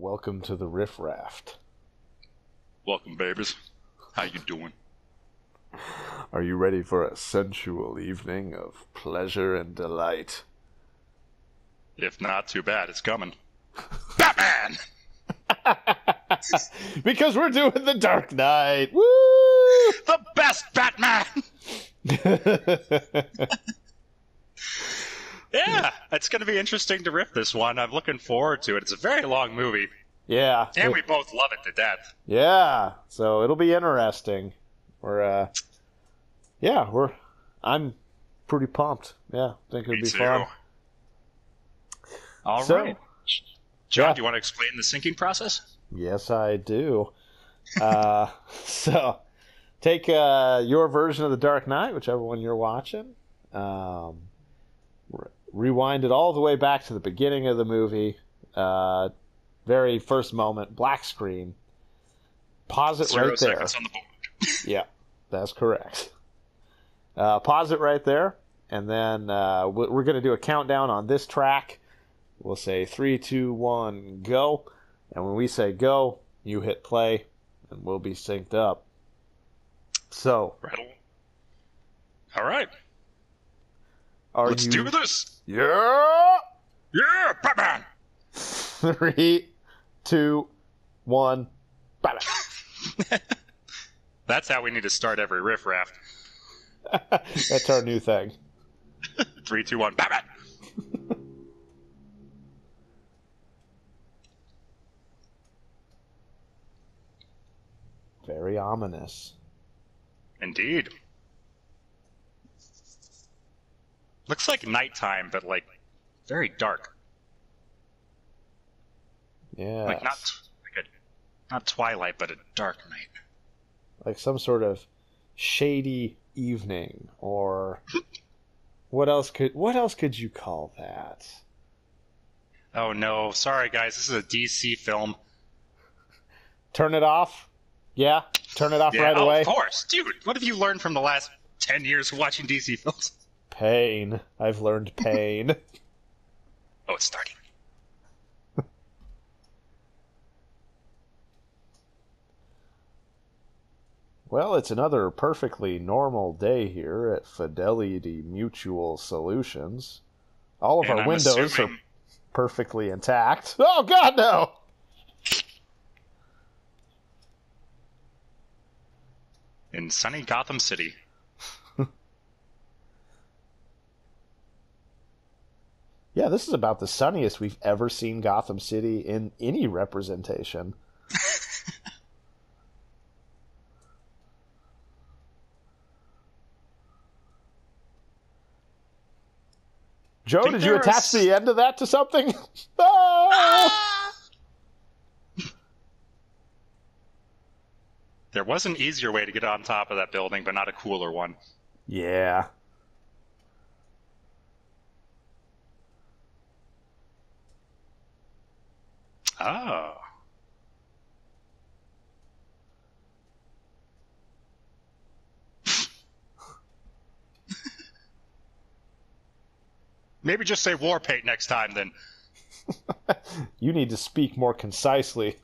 Welcome to the Riff Raft. Welcome, babies. How you doing? Are you ready for a sensual evening of pleasure and delight? If not, too bad. It's coming. Batman! because we're doing the Dark Knight. Woo! The best Batman! yeah, it's going to be interesting to riff this one. I'm looking forward to it. It's a very long movie, yeah. and we both love it to death. Yeah. So it'll be interesting. We're uh Yeah, we're I'm pretty pumped. Yeah, think it'll Me be too. fun. All right, So- John, Yeah. do you want to explain the syncing process? Yes, I do. uh, so, take uh, your version of the Dark Knight, whichever one you're watching. Um, rewind it all the way back to the beginning of the movie. Uh, very first moment, black screen. Pause it Zero right there. the board. Yeah, that's correct. Uh, pause it right there, and then uh, we- we're going to do a countdown on this track. We'll say three, two, one, go. And when we say go, you hit play, and we'll be synced up. So, Rattle. All right, are let's you? do this. Yeah. Yeah, Batman. Three, two, one. Bada. That's how we need to start every riff raft. That's our new thing. Three, two, one, Batman. Very ominous. Indeed. Looks like nighttime, but like very dark. Yeah. Like not like a not twilight, but a dark night. like some sort of shady evening or what else could what else could you call that Oh no, sorry guys, this is a DC film. turn it off yeah turn it off Yeah, right oh, away Of course, dude. What have you learned from the last ten years of watching DC films? Pain. I've learned pain. Oh, it's starting. well it's another perfectly normal day here at fidelity mutual solutions. All of And our I'm windows assuming- are perfectly intact. Oh god no! In sunny Gotham City. Yeah, this is about the sunniest we've ever seen Gotham City in any representation. Joe, did you attach the end of that to something? Ah! There was an easier way to get on top of that building, but not a cooler one. Yeah. Oh. Maybe just say war paint next time then. You need to speak more concisely.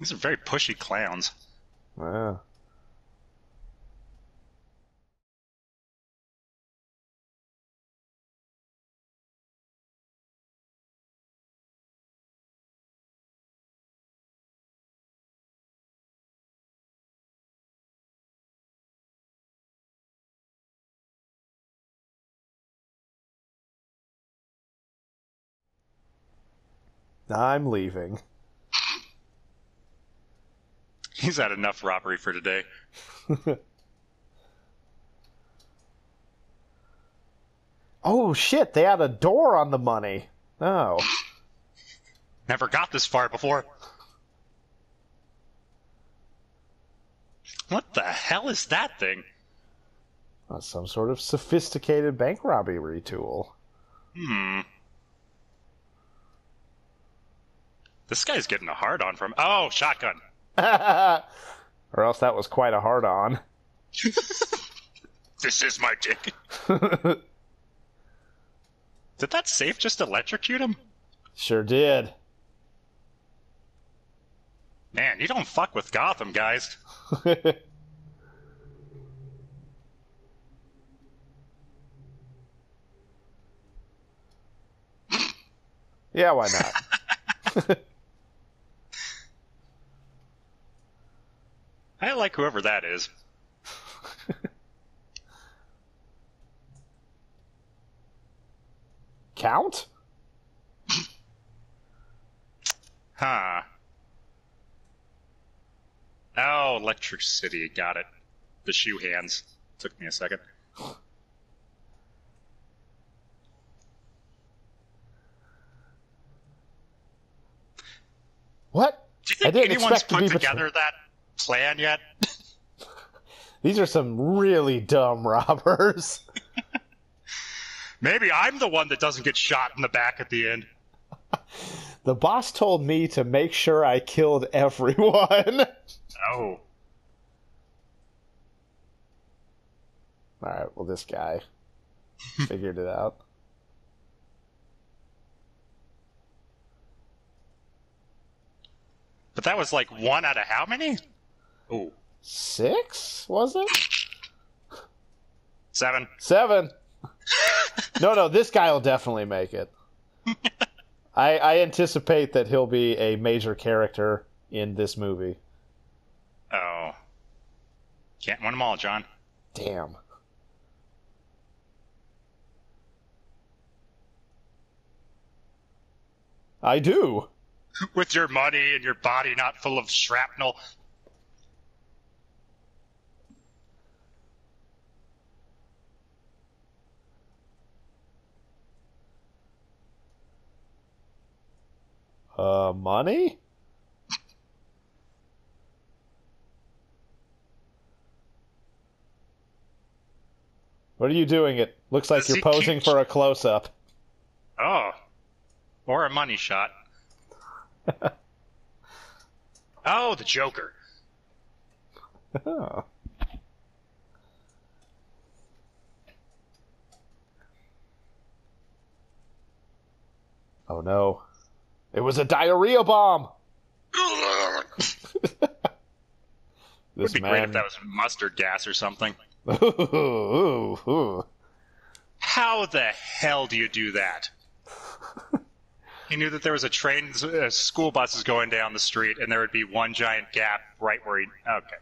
These are very pushy clowns. Yeah. I'm leaving. He's had enough robbery for today. Oh shit, they had a door on the money. Oh. Never got this far before. What the hell is that thing? Uh, some sort of sophisticated bank robbery tool. Hmm. This guy's getting a hard on from. Oh, shotgun. or else that was quite a hard on. This is my dick. Did that safe just electrocute him? sure did. Man, you don't fuck with Gotham, guys. yeah, why not? I like whoever that is. Count? Huh. Oh, Electric City. Got it. The shoe hands. Took me a second. What? Do I you think didn't anyone's expect to put be together that plan yet? These are some really dumb robbers. Maybe I'm the one that doesn't get shot in the back at the end. The boss told me to make sure I killed everyone. Oh. Alright, well, this guy figured it out. But that was like one out of how many? Ooh. Six, was it? Seven. Seven. no, no, this guy will definitely make it. I, I anticipate that he'll be a major character in this movie. Oh. Can't win them all, John. Damn. I do. With your money and your body not full of shrapnel. Uh, money? What are you doing? It looks like Does you're posing keep- for a close up. Oh. Or a money shot. oh, the Joker. Oh. Oh no. It was a diarrhea bomb! this Would be great if that was mustard gas or something. Ooh, ooh, ooh. How the hell do you do that? he knew that there was a train, uh, school buses going down the street, and there would be one giant gap right where he. Okay.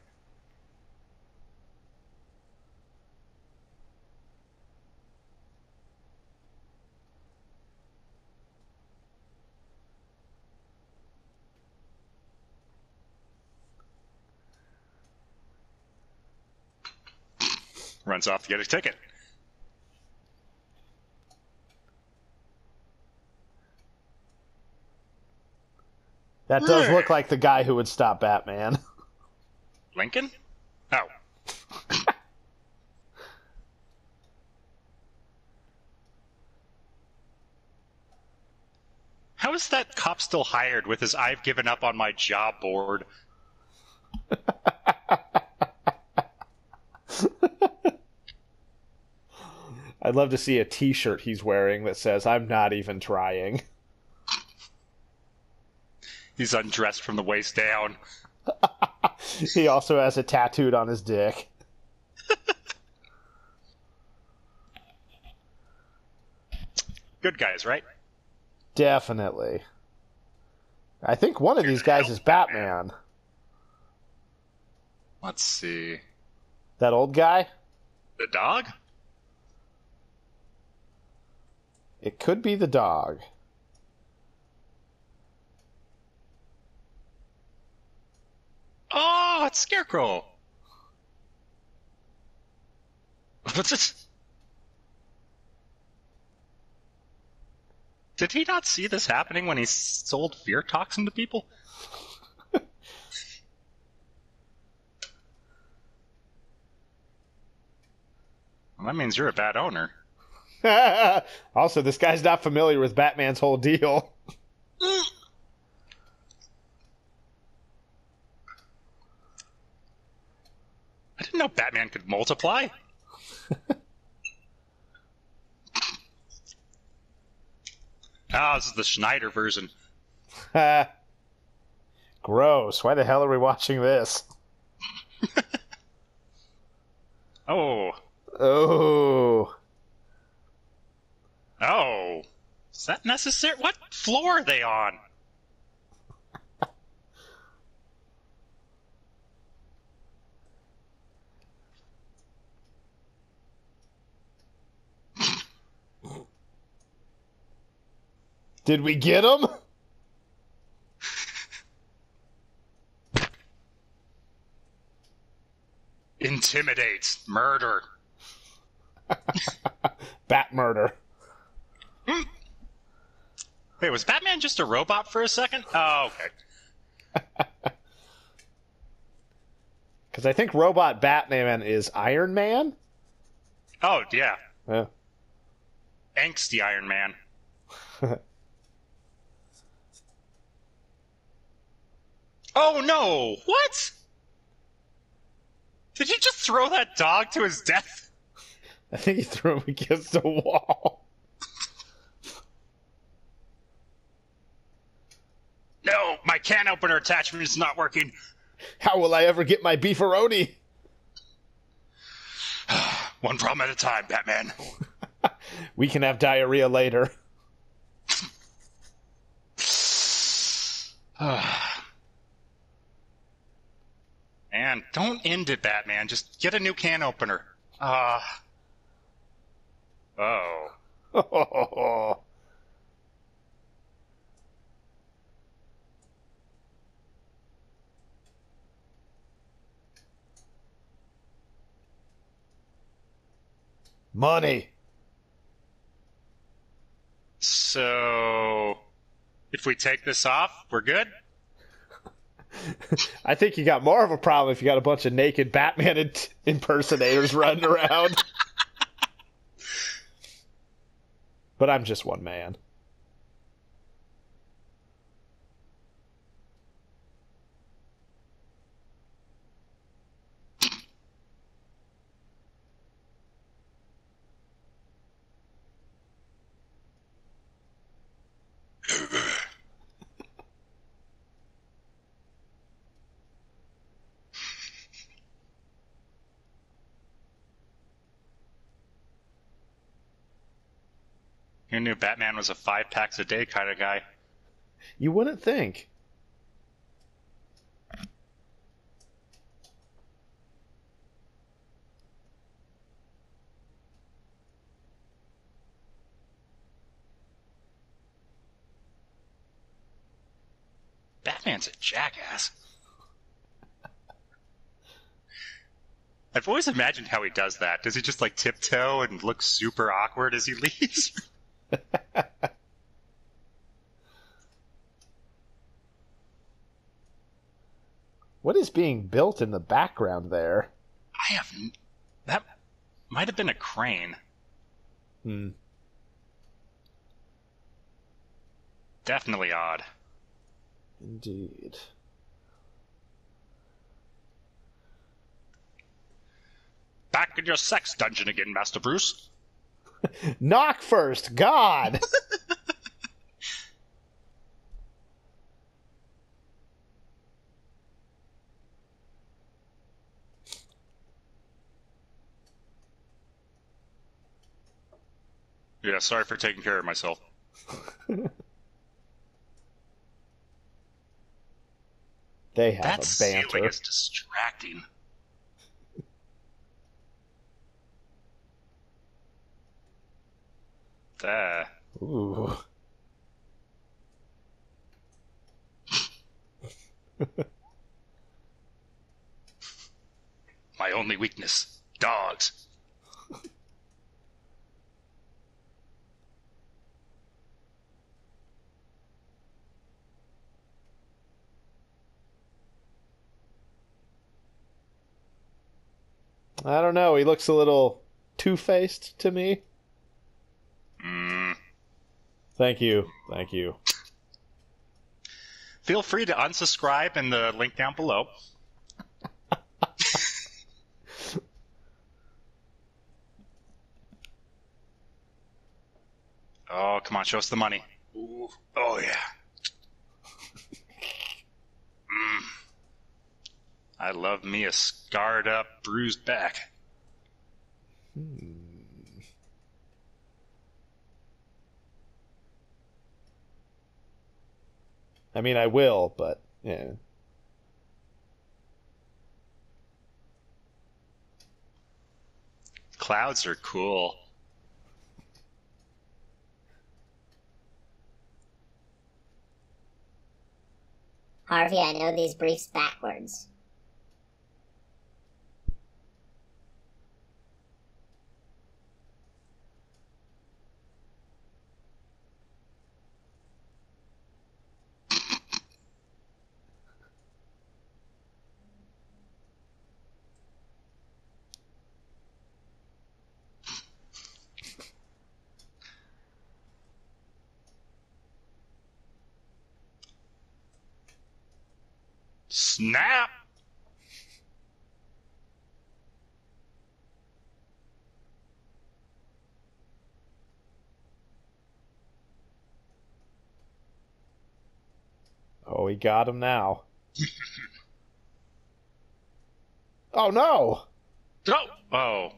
Runs off to get a ticket. That does look like the guy who would stop Batman. Lincoln? Oh. How is that cop still hired with his I've given up on my job board? I'd love to see a t shirt he's wearing that says, I'm not even trying. He's undressed from the waist down. He also has it tattooed on his dick. Good guys, right? Definitely. I think one of these guys is Batman. Let's see. That old guy? The dog? It could be the dog. Oh, it's Scarecrow. What's this? Did he not see this happening when he sold fear toxin to people? well, that means you're a bad owner. also, this guy's not familiar with Batman's whole deal. I didn't know Batman could multiply. Ah, this is the Snyder version. Gross. Why the hell are we watching this? Oh. Oh. Oh. Is that necessary? What floor are they on? Did we get him? Intimidate. Murder. Bat murder. Wait, was Batman just a robot for a second? Oh, okay. Because I think robot Batman is Iron Man. Oh, yeah. Yeah. Angsty Iron Man. oh, no! What? Did you just throw that dog to his death? I think he threw him against the wall. No, my can opener attachment is not working. How will I ever get my beefaroni? One problem at a time, Batman. We can have diarrhea later. Man, don't end it, Batman. Just get a new can opener. Ah. oh. Money. So, if we take this off, we're good? I think you got more of a problem if you got a bunch of naked Batman in- impersonators running around. but I'm just one man. Knew Batman was a five packs a day kind of guy? You wouldn't think. Batman's a jackass. I've always imagined how he does that. Does he just like tiptoe and look super awkward as he leaves? What is being built in the background there? I have. N- that might have been a crane. Hmm. Definitely odd. Indeed. Back in your sex dungeon again, Master Bruce. Knock first, God! Yeah, sorry for taking care of myself. they have That a ceiling banter. is distracting. There. Ooh. My only weakness. Dogs. I don't know. He looks a little two faced to me. Thank you. Thank you. Feel free to unsubscribe in the link down below. oh, come on, show us the money. Ooh. Oh, yeah. mm. I love me a scarred up, bruised back. Hmm. I mean, I will, but yeah. Clouds are cool. Harvey, I know these briefs backwards. Snap! Oh, he got him now. oh no! Oh! Oh.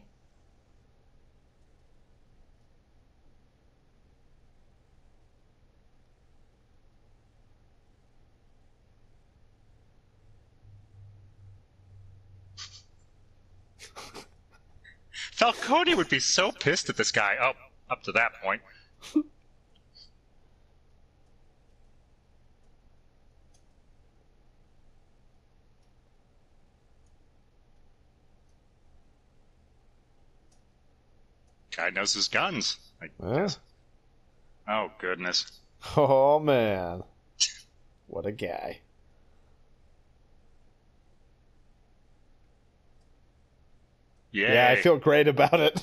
Falcone would be so pissed at this guy. Oh, up to that point. Guy knows his guns. I Huh? Oh goodness. Oh man, what a guy! Yay. Yeah, I feel great about it.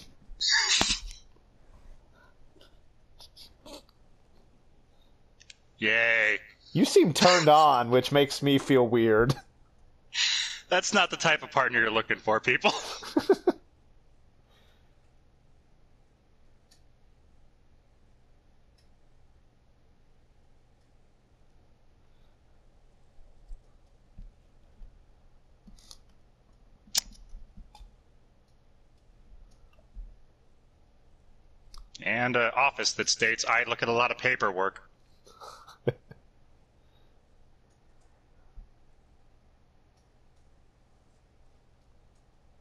Yay. You seem turned on, which makes me feel weird. That's not the type of partner you're looking for, people. And an office that states I look at a lot of paperwork.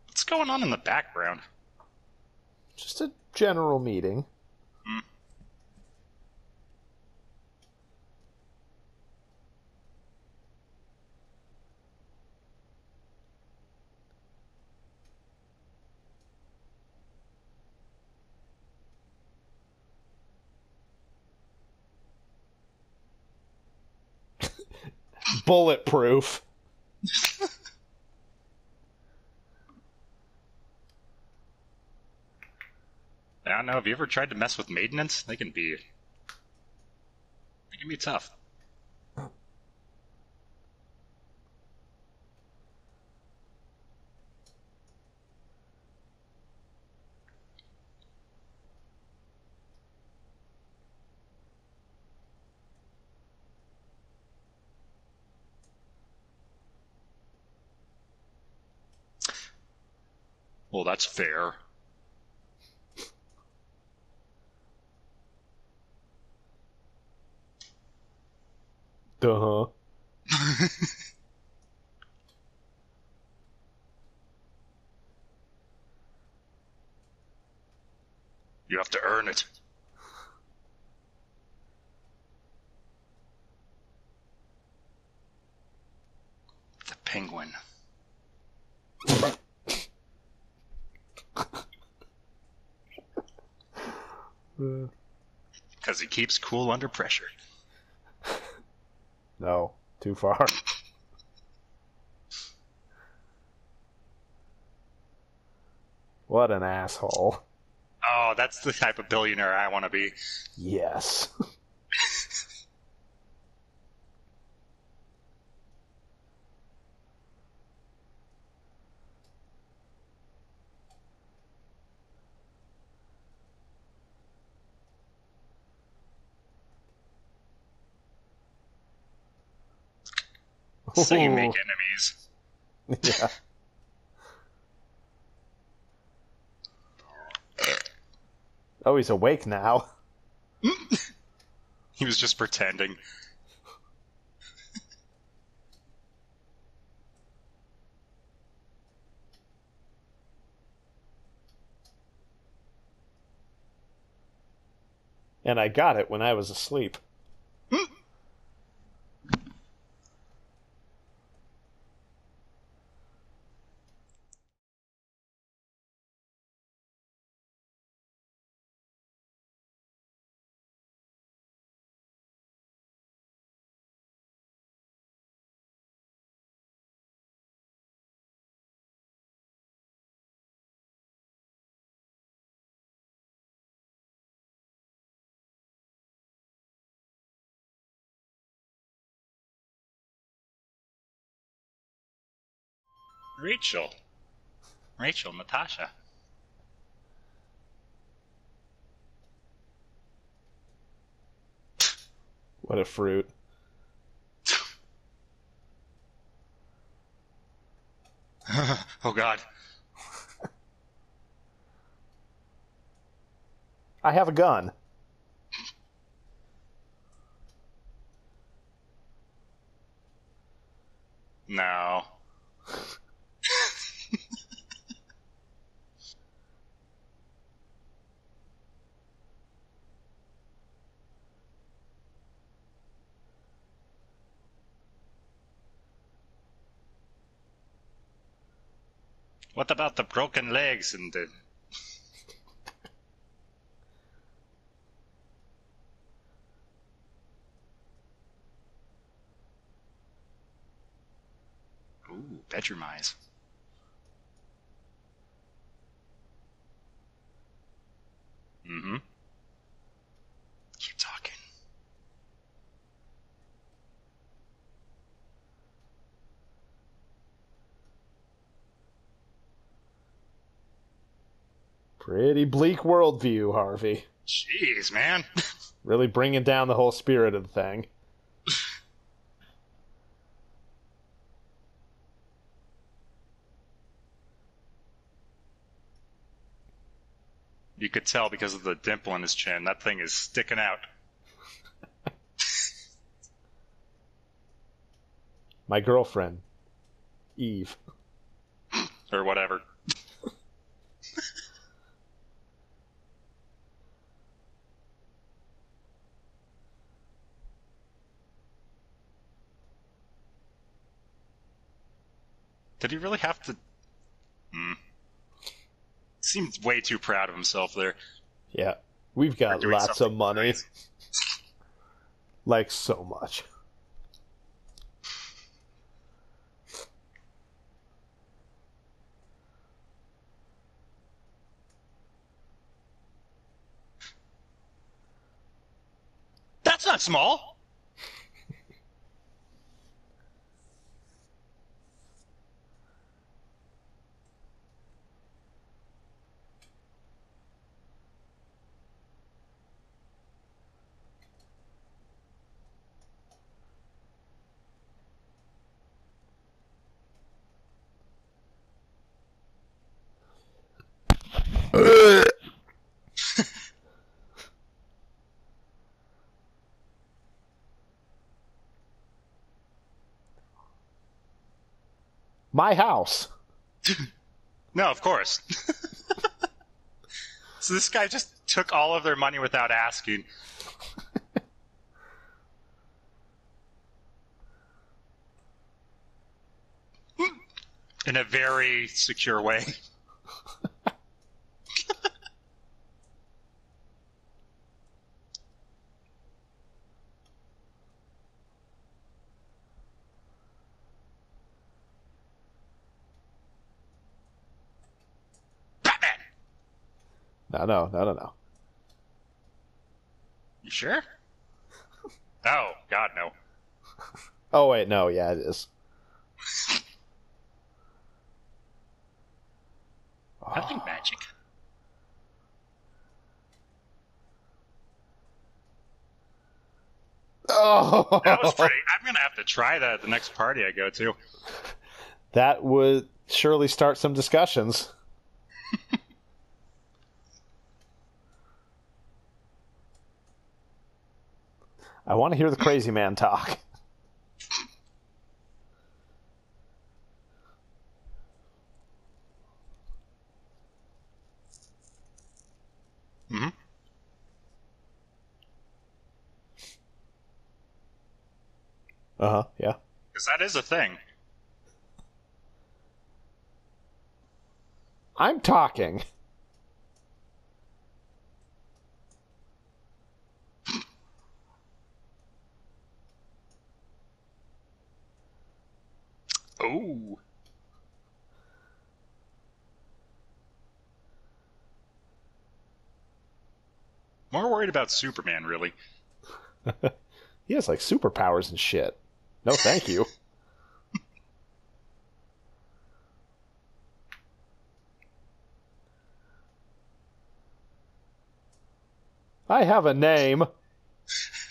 What's going on in the background? Just a general meeting. Bulletproof. I don't know. Have you ever tried to mess with maintenance? They can be. They can be tough. Well, that's fair. Duh. Uh-huh. You have to earn it. The penguin. Because he keeps cool under pressure. No, too far. What an asshole. Oh, that's the type of billionaire I want to be. Yes. So you make enemies. yeah. Oh, he's awake now. He was just pretending. And I got it when I was asleep. Rachel. Rachel, Natasha. What a fruit. oh god. I have a gun. No. What about the broken legs and the Ooh, bedroom eyes. Mm-hmm. Keep talking. Pretty bleak worldview, Harvey. Jeez, man. Really bringing down the whole spirit of the thing. You could tell because of the dimple in his chin. That thing is sticking out. My girlfriend, Eve. Or whatever. Did he really have to? Hmm. Seems way too proud of himself there. Yeah, we've got lots of money. Like so much. That's not small. My house. No, of course. so this guy just took all of their money without asking. In a very secure way. Batman! No, no, no, no, no. You sure? Oh, God, no. Oh wait, no, yeah, it is. Nothing magic. Oh, That was pretty. I'm gonna have to try that at the next party I go to. That would surely start some discussions. I want to hear the crazy man talk. hmm Uh huh. Yeah. Because that is a thing. I'm talking. Oh. More worried about Superman, really. He has like superpowers and shit. No, thank you. I have a name.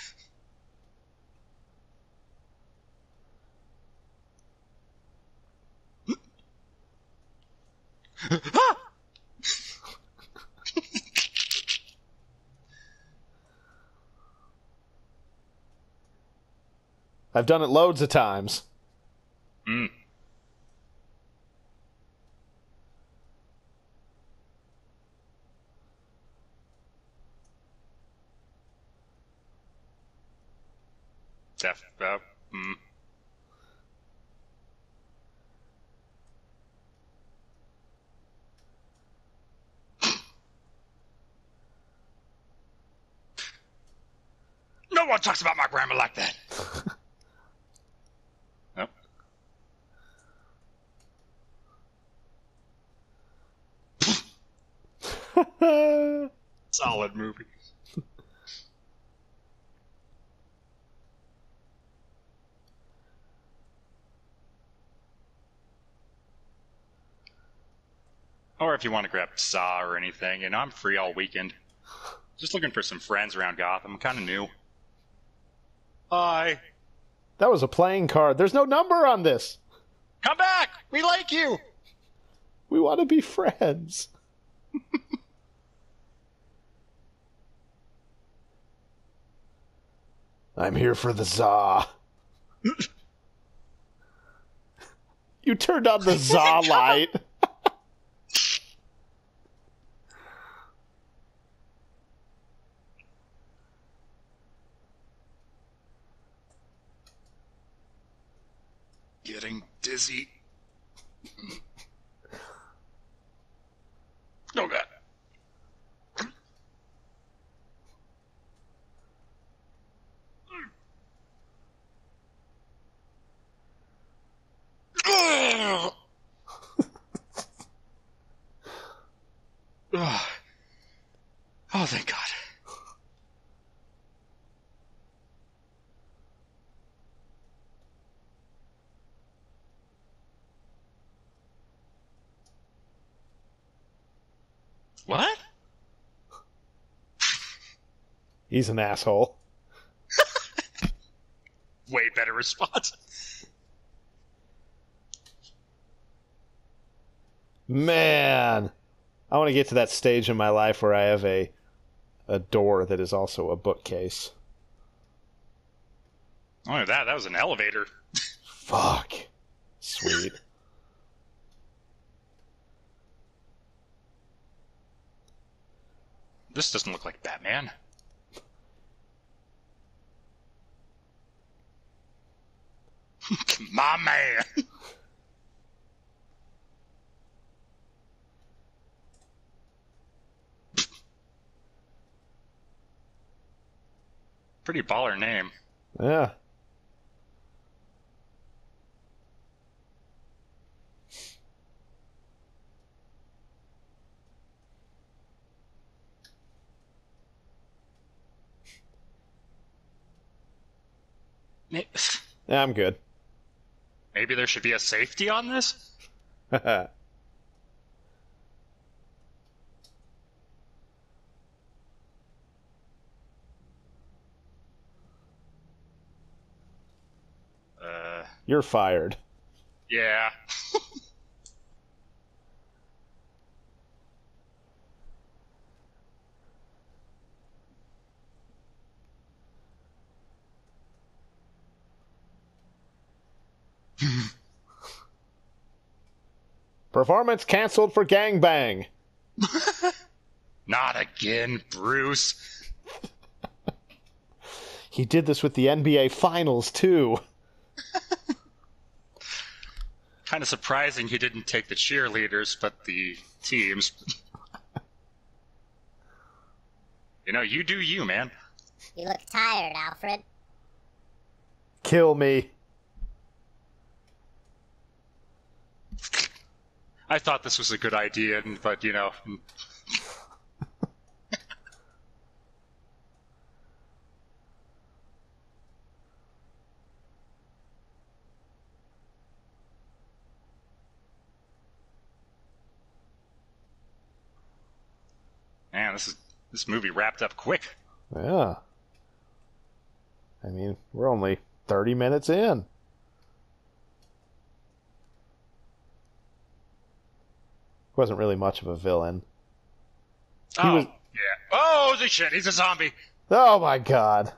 I've done it loads of times. Mm. Def, uh, mm. No one talks about my grandma like that. Nope. Solid movie. or if you want to grab Saw or anything, you know, I'm free all weekend. Just looking for some friends around Gotham. I'm Kind of new. Hi. That was a playing card. There's no number on this. Come back! We like you! We want to be friends. I'm here for the za. you turned on the oh za light. Dizzy. oh god. oh, thank God. What? He's an asshole. Way better response. Man, I want to get to that stage in my life where I have a a door that is also a bookcase. Oh, Only that, that was an elevator. Fuck. Sweet. This doesn't look like Batman. My man. Pretty baller name. Yeah. Yeah, I'm good. Maybe there should be a safety on this? Uh, You're fired. Yeah. Performance canceled for gangbang. Not again, Bruce. He did this with the NBA Finals too. Kind of surprising he didn't take the cheerleaders, but the teams. you know, you do you, man. You look tired, Alfred. Kill me. I thought this was a good idea, but you know, man, this is this movie wrapped up quick. Yeah. I mean, we're only 30 minutes in. Wasn't really much of a villain. He oh, was- yeah. Oh, the shit! He's a zombie. Oh my god.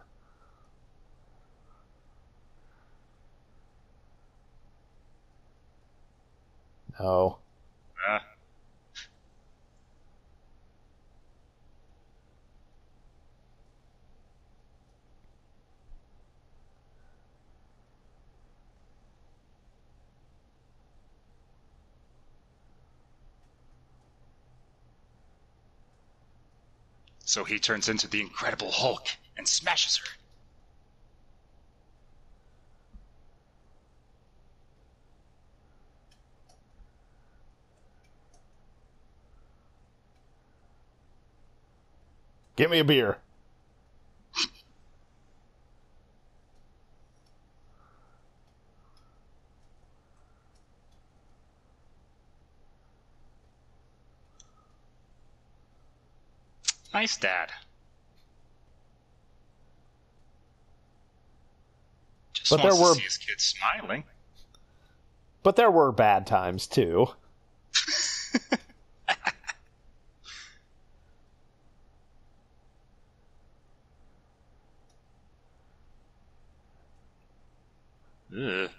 No. Uh, so he turns into the Incredible Hulk and smashes her. Give me a beer. Nice dad. Just But wants there to were- see his kids smiling. But there were bad times too. Ugh.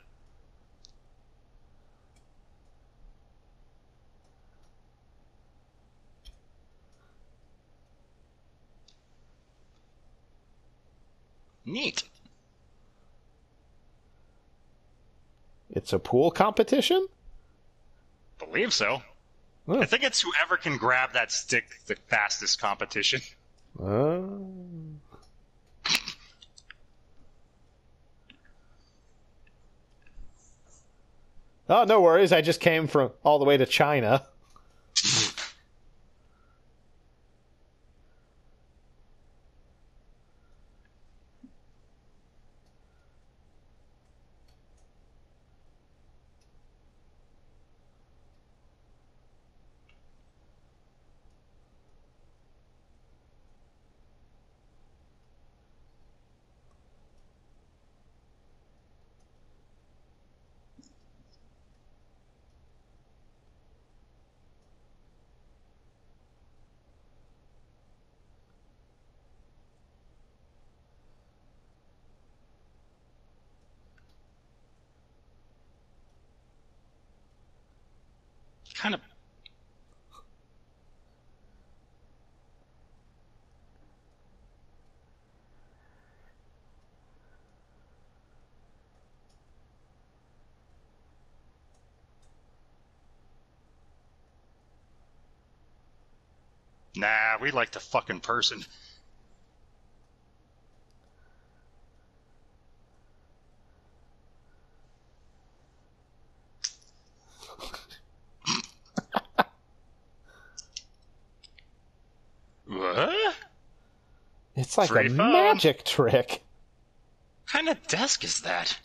Neat. It's a pool competition? Believe so. Huh. I think it's whoever can grab that stick the fastest competition. Uh, Oh, no worries. I just came from all the way to China. Kind of. Nah, we like the fucking person. What? It's like Free a phone. magic trick. What kind of desk is that?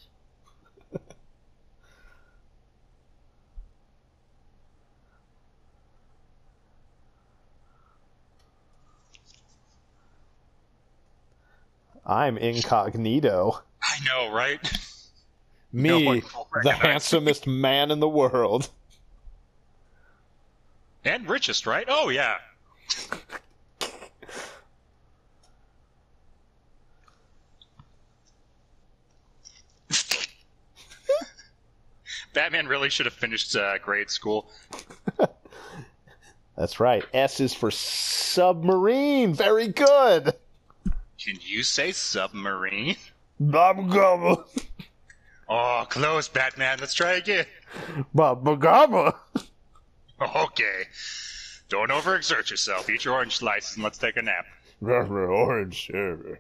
I'm incognito. I know, right? Me, one will the handsomest man in the world. And richest, right? Oh, yeah. Batman really should have finished uh, grade school. That's right. S is for submarine. Very good. Can you say submarine? Baba gabba. Oh, close, Batman. Let's try again. Baba gabba. Okay. Don't overexert yourself. Eat your orange slices and let's take a nap. Orange. Mm,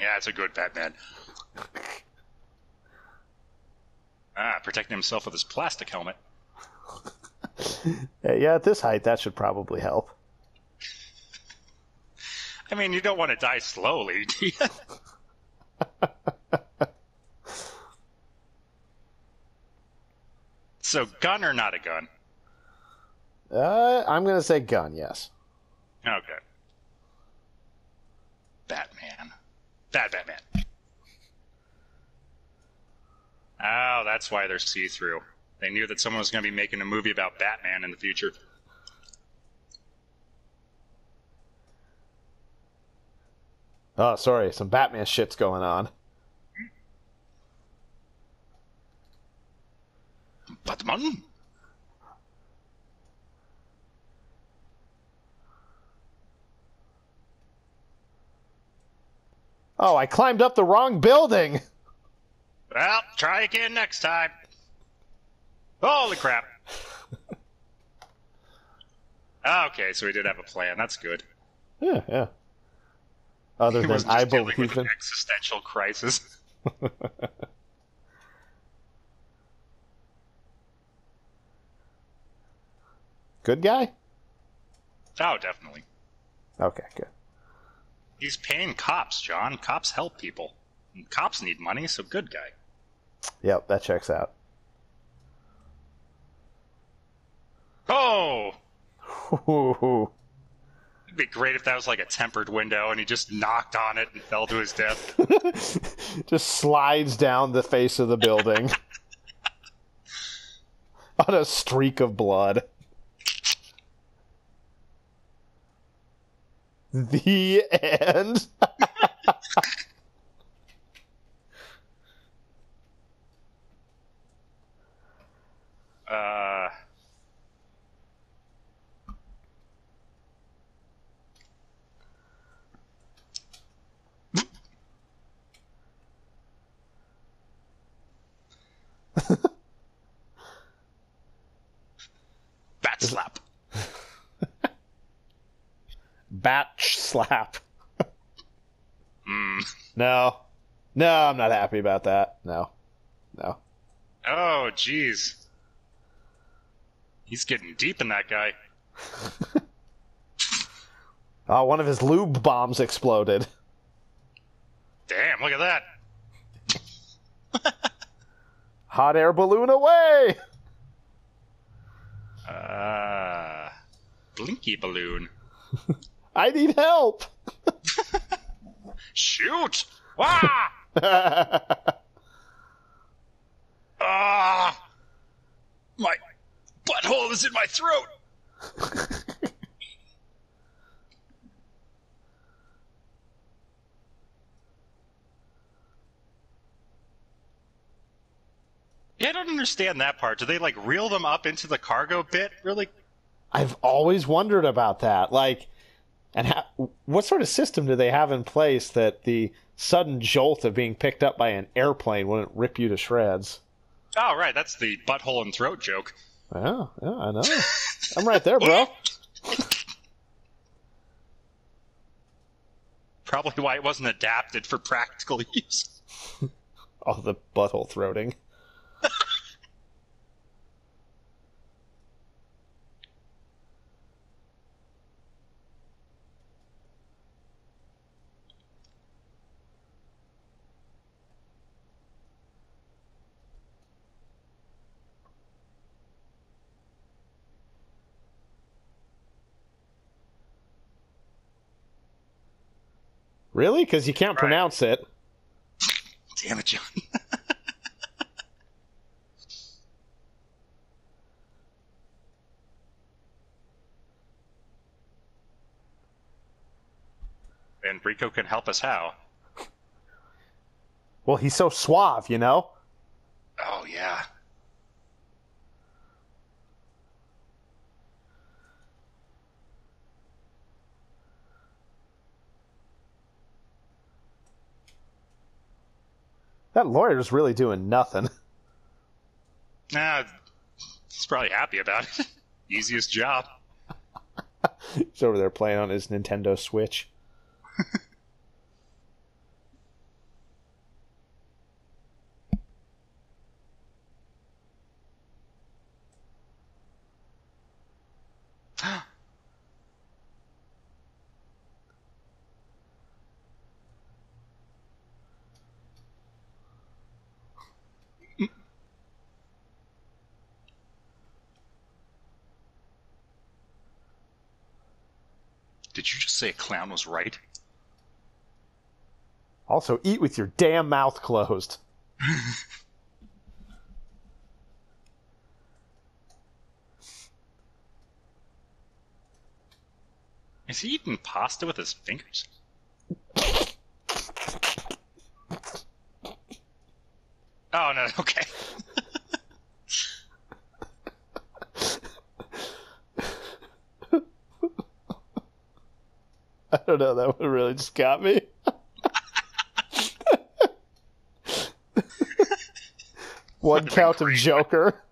yeah, it's a good Batman. Ah, protecting himself with his plastic helmet. Yeah, at this height, that should probably help. I mean, you don't want to die slowly, do you? so, gun or not a gun? Uh, I'm gonna say gun. Yes. Okay. Batman. Bad Batman. Oh, that's why they're see through. They knew that someone was going to be making a movie about Batman in the future. Oh, sorry. Some Batman shit's going on. Batman? Oh, I climbed up the wrong building. Well, try again next time. Holy crap. okay, so we did have a plan. That's good. Yeah, yeah. Other He than wasn't I just dealing with believe an in. existential crisis. Good guy? Oh, definitely. Okay, good. He's paying cops, John. Cops help people. And cops need money, so good guy. Yep, that checks out. Oh! It'd be great if that was like a tempered window and he just knocked on it and fell to his death. Just slides down the face of the building on a streak of blood. The end. Uh. Bat slap. Batch slap. Mm. No. No, I'm not happy about that. No. No. Oh, jeez. He's getting deep in that guy. Oh, one of his lube bombs exploded. Damn, look at that. Hot air balloon away! Uh, blinky balloon. I need help! Shoot! Wah! Ah! My butthole is in my throat. Yeah, I don't understand that part. Do they like reel them up into the cargo bit? Really? I've always wondered about that. Like, and how, what sort of system do they have in place that the sudden jolt of being picked up by an airplane wouldn't rip you to shreds? Oh, right. That's the butthole and throat joke. Yeah, yeah, I know. I'm right there, bro. Probably why it wasn't adapted for practical use. All the butthole throating. Really? Because you can't right. pronounce it. Damn it, John. and Rico can help us how? Well, he's so suave, you know? Oh, yeah. That lawyer's really doing nothing. Nah, he's probably happy about it. Easiest job. He's over there playing on his Nintendo Switch. Did you just say a clown was right? Also, eat with your damn mouth closed. Is he eating pasta with his fingers? Oh no, okay. Don't know, that one really just got me. one count of Joker.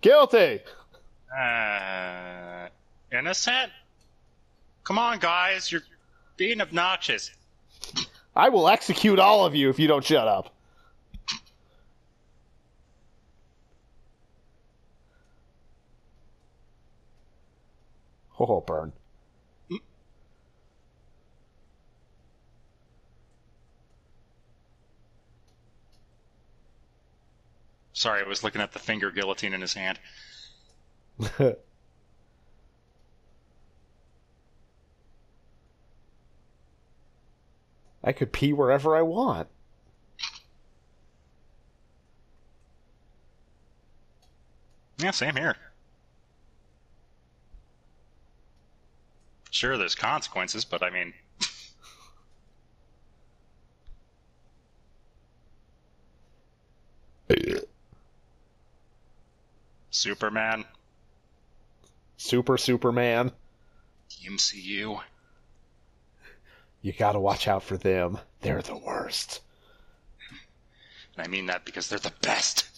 Guilty! Uh, innocent? Come on, guys, you're being obnoxious. I will execute all of you if you don't shut up. Oh, burn. Sorry, I was looking at the finger guillotine in his hand. I could pee wherever I want. Yeah, same here. Sure, there's consequences, but I mean. Superman, Super Superman. the MCU. You gotta watch out for them. They're the worst. And I mean that because they're the best.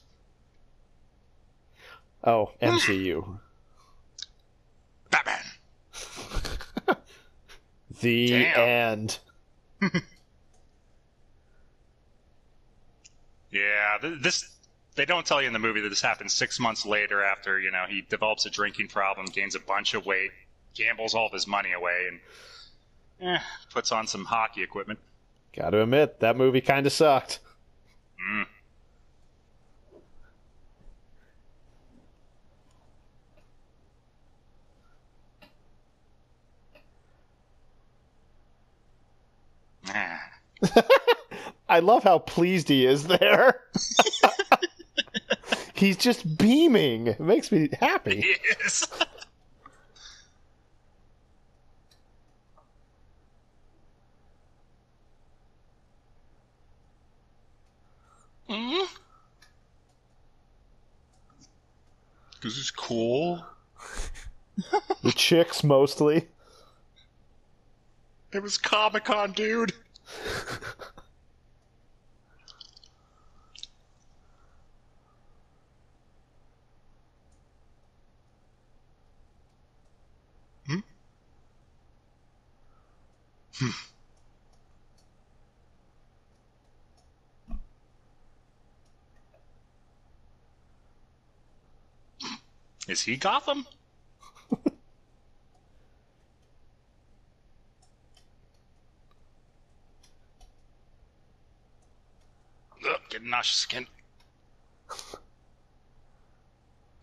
Oh, MCU. Batman. The Damn. end. Yeah, this. They don't tell you in the movie that this happens six months later after, you know, he develops a drinking problem, gains a bunch of weight, gambles all of his money away, and eh, puts on some hockey equipment. Gotta admit, that movie kinda sucked. Mm. I love how pleased he is there. He's just beaming. It makes me happy. Yes. Mm-hmm. This is cool. The chicks mostly. It was Comic Con, dude. Hmm? Hmm. Is he Gotham? Ugh, getting nauseous again.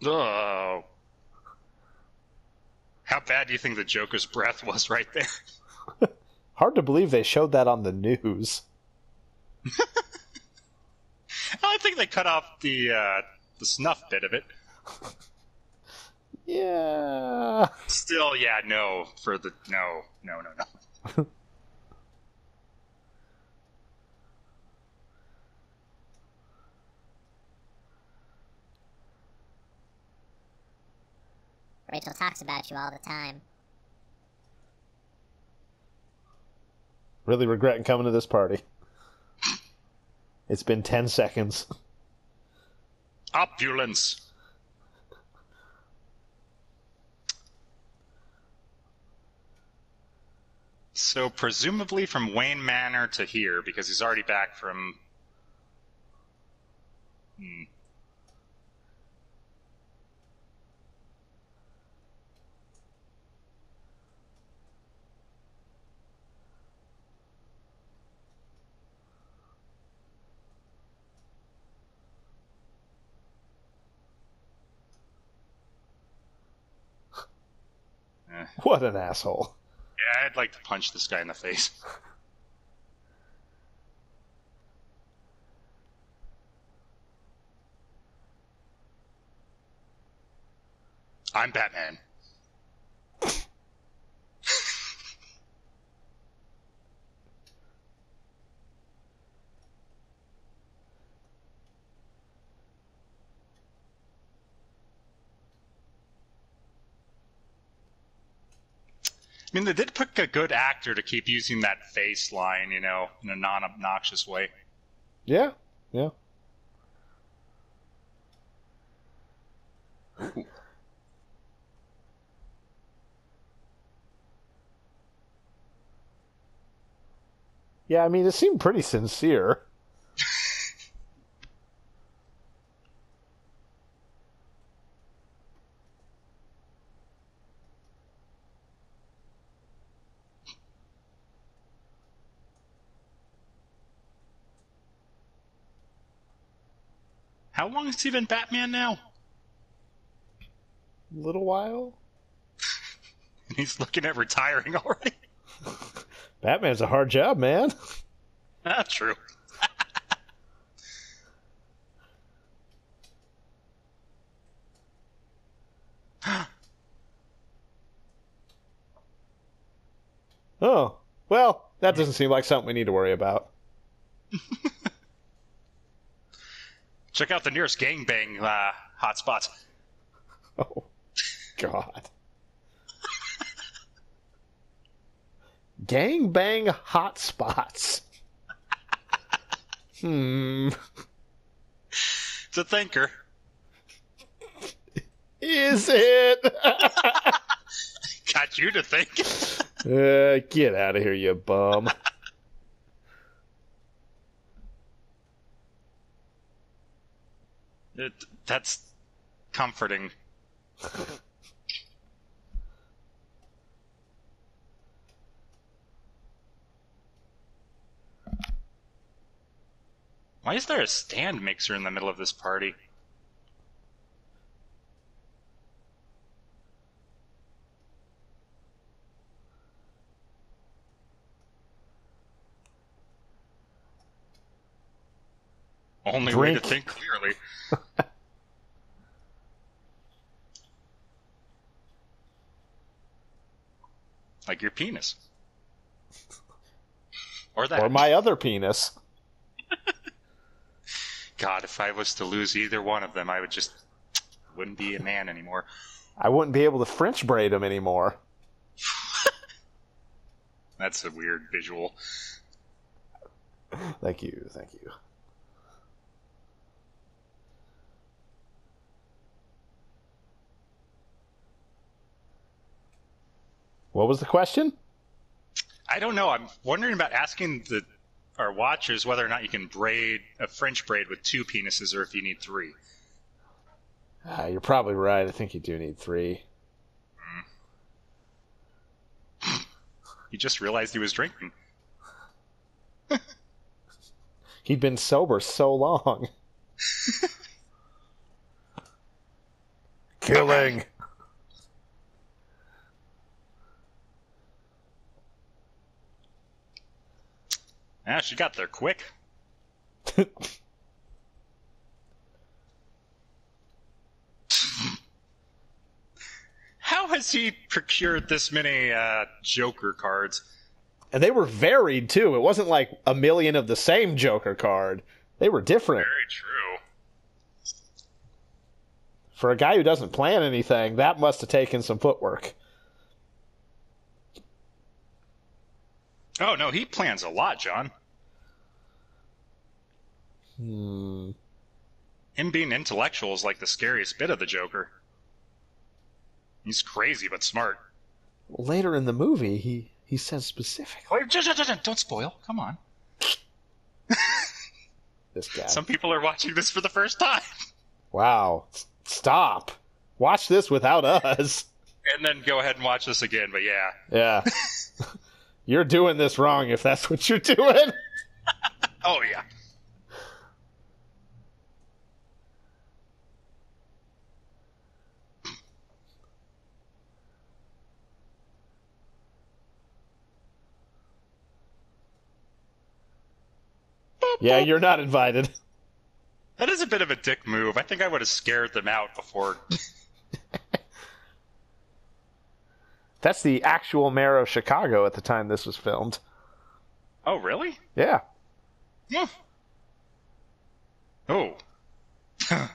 Oh. How bad do you think the Joker's breath was right there? Hard to believe they showed that on the news. I think they cut off the uh, the snuff bit of it. Yeah. still, yeah, no. For the no, no, no, no. Rachel talks about you all the time. Really regretting coming to this party. It's been 10 seconds. Opulence. So presumably from Wayne Manor to here, because he's already back from. Hmm. Eh. What an asshole. Yeah, I'd like to punch this guy in the face. I'm Batman. I mean, they did pick a good actor to keep using that face line, you know, in a non obnoxious way. Yeah, yeah. Yeah, I mean, it seemed pretty sincere. How long has he been Batman now? A little while. He's looking at retiring already. Batman's a hard job, man. That's ah, true. Oh, well, that doesn't seem like something we need to worry about. Check out the nearest gangbang uh, hotspots. Oh, God. Gang bang hot spots. hmm. It's a thinker. Is it? Got you to think. uh, get out of here, you bum. It, that's comforting. Why is there a stand mixer in the middle of this party? Only way to think clearly. like your penis. Or that. or my other penis. God, if I was to lose either one of them, I would just wouldn't be a man anymore. I wouldn't be able to French braid him anymore. That's a weird visual. Thank you, thank you. What was the question? I don't know. I'm wondering about asking the our watchers whether or not you can braid a French braid with two penises, or if you need three. Uh, you're probably right. I think you do need three. He just realized he was drinking. He'd been sober so long. Killing. Ah, she got there quick. How has has he procured this many uh, Joker cards? And they were varied too. It wasn't like a million of the same Joker card. They were different. Very true. For a guy who doesn't plan anything, that must have taken some footwork. Oh no, he plans a lot, John. Hmm. Him being intellectual is like the scariest bit of the Joker. He's crazy but smart. Later in the movie, he he says specifically Wait, j- j- don't spoil. Come on. this guy. Some people are watching this for the first time. Wow. S- Stop. Watch this without us. And then go ahead and watch this again, but yeah. Yeah. you're doing this wrong if that's what you're doing. Oh yeah. Yeah, you're not invited. That is a bit of a dick move. I think I would have scared them out before. That's the actual mayor of Chicago at the time this was filmed. Oh, really? Yeah. Yeah. Oh.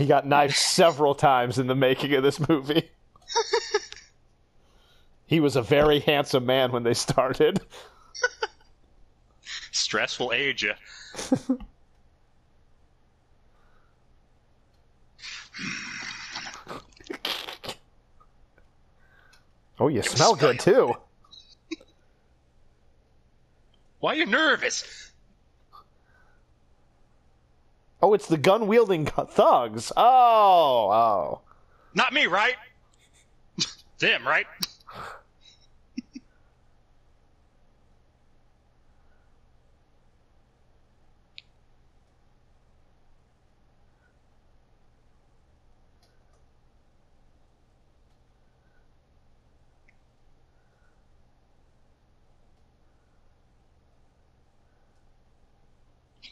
He got knifed several times in the making of this movie. he was a very handsome man when they started. Stress will age you. Oh, you smell good too. Why are you nervous? Oh, it's the gun wielding thugs. Oh, oh. Not me, right? Them, right?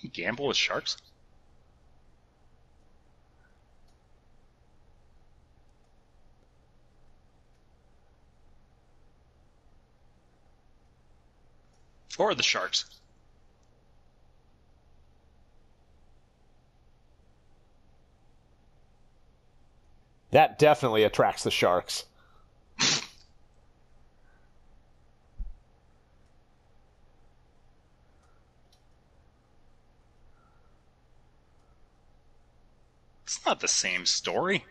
Gamble with sharks? Or the sharks. That definitely attracts the sharks. It's not the same story.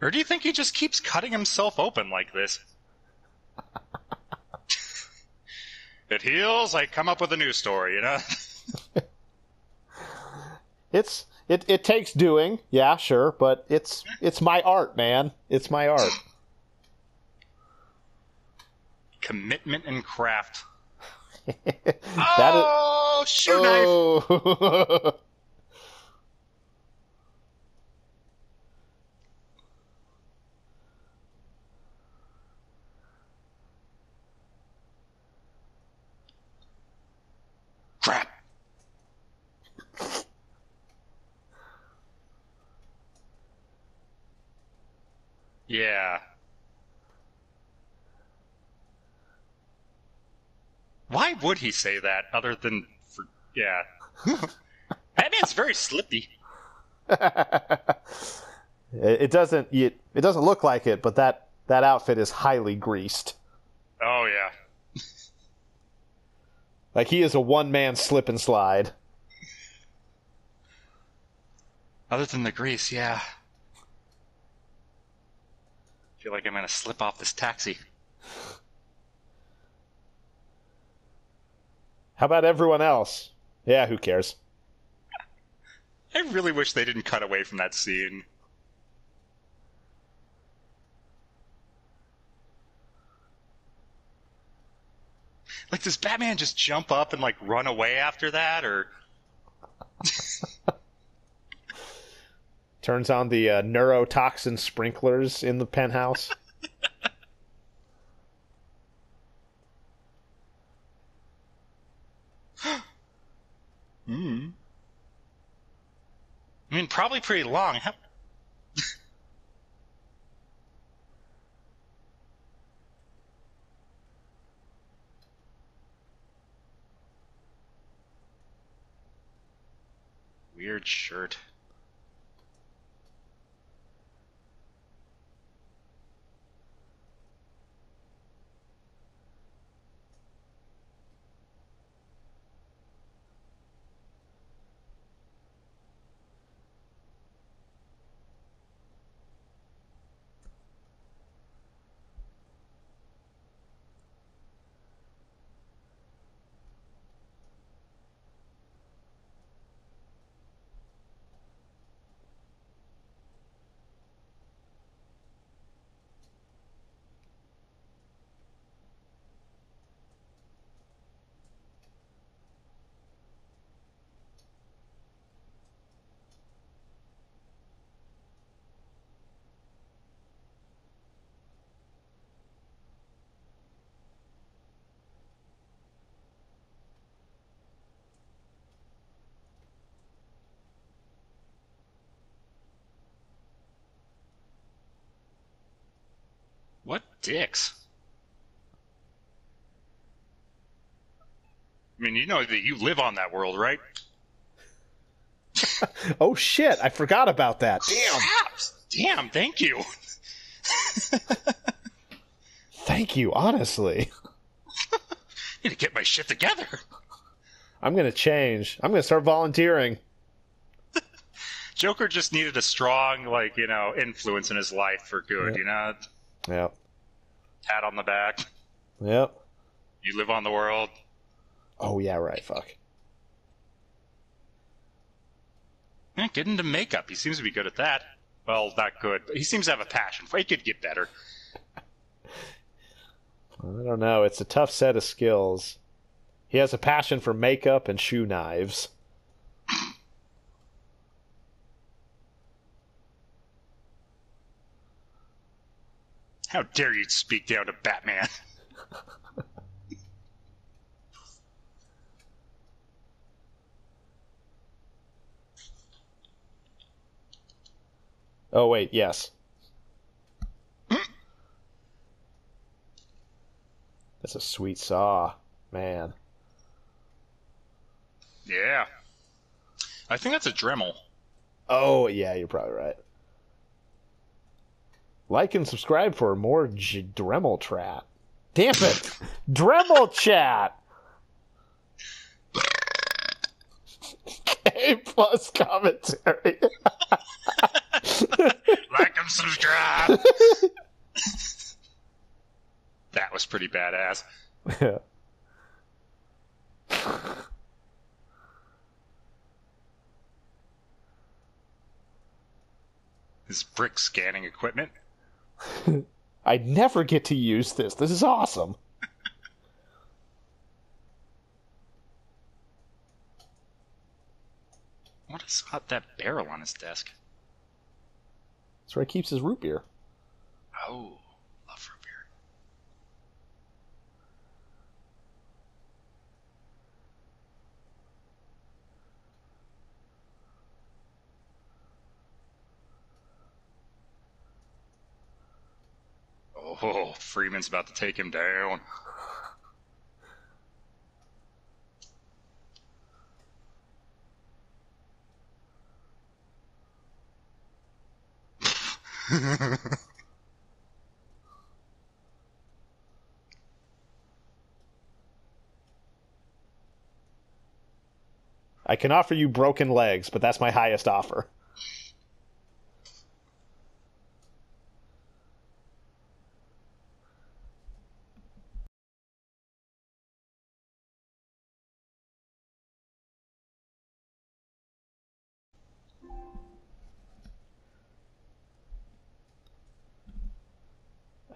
Or do you think he just keeps cutting himself open like this? it heals, I come up with a new story, you know? It's it, it takes doing, yeah, sure, but it's it's my art, man. It's my art. Commitment and craft. that is oh, shoe knife! Oh. Crap. Yeah. Why would he say that other than for yeah? Batman's very slippy. it, it doesn't it, it doesn't look like it, but that that outfit is highly greased. Oh yeah. Like he is a one man slip and slide. Other than the grease, yeah. I feel like I'm gonna slip off this taxi. How about everyone else? Yeah, who cares? I really wish they didn't cut away from that scene. Like, does Batman just jump up and like run away after that, or Turns on the uh, neurotoxin sprinklers in the penthouse. Hmm. I mean, probably pretty long. How... weird shirt. What dicks? I mean, you know that you live on that world, right? Oh shit! I forgot about that. Damn. Crap! Damn, thank you. Thank you. Honestly, I need to get my shit together. I'm gonna change. I'm gonna start volunteering. Joker just needed a strong, like, you know, influence in his life for good, Yeah. you know? Yep. Pat on the back. Yep. You live on the world. Oh yeah. Right. Fuck. Yeah, get into makeup. He seems to be good at that. Well, not good, but he seems to have a passion for it. He could get better. I don't know. It's a tough set of skills. He has a passion for makeup and shoe knives. How dare you speak down to Batman? Oh wait, yes. That's a sweet saw, man. Yeah. I think that's a Dremel. Oh yeah, you're probably right. Like and subscribe for more J- Dremel chat. Damn it, Dremel chat. A plus commentary. like and subscribe. that was pretty badass. Yeah. His brick scanning equipment. I never get to use this. This is awesome. What is up that barrel on his desk? That's where he keeps his root beer. Oh, Oh, Freeman's about to take him down. I can offer you broken legs, but that's my highest offer.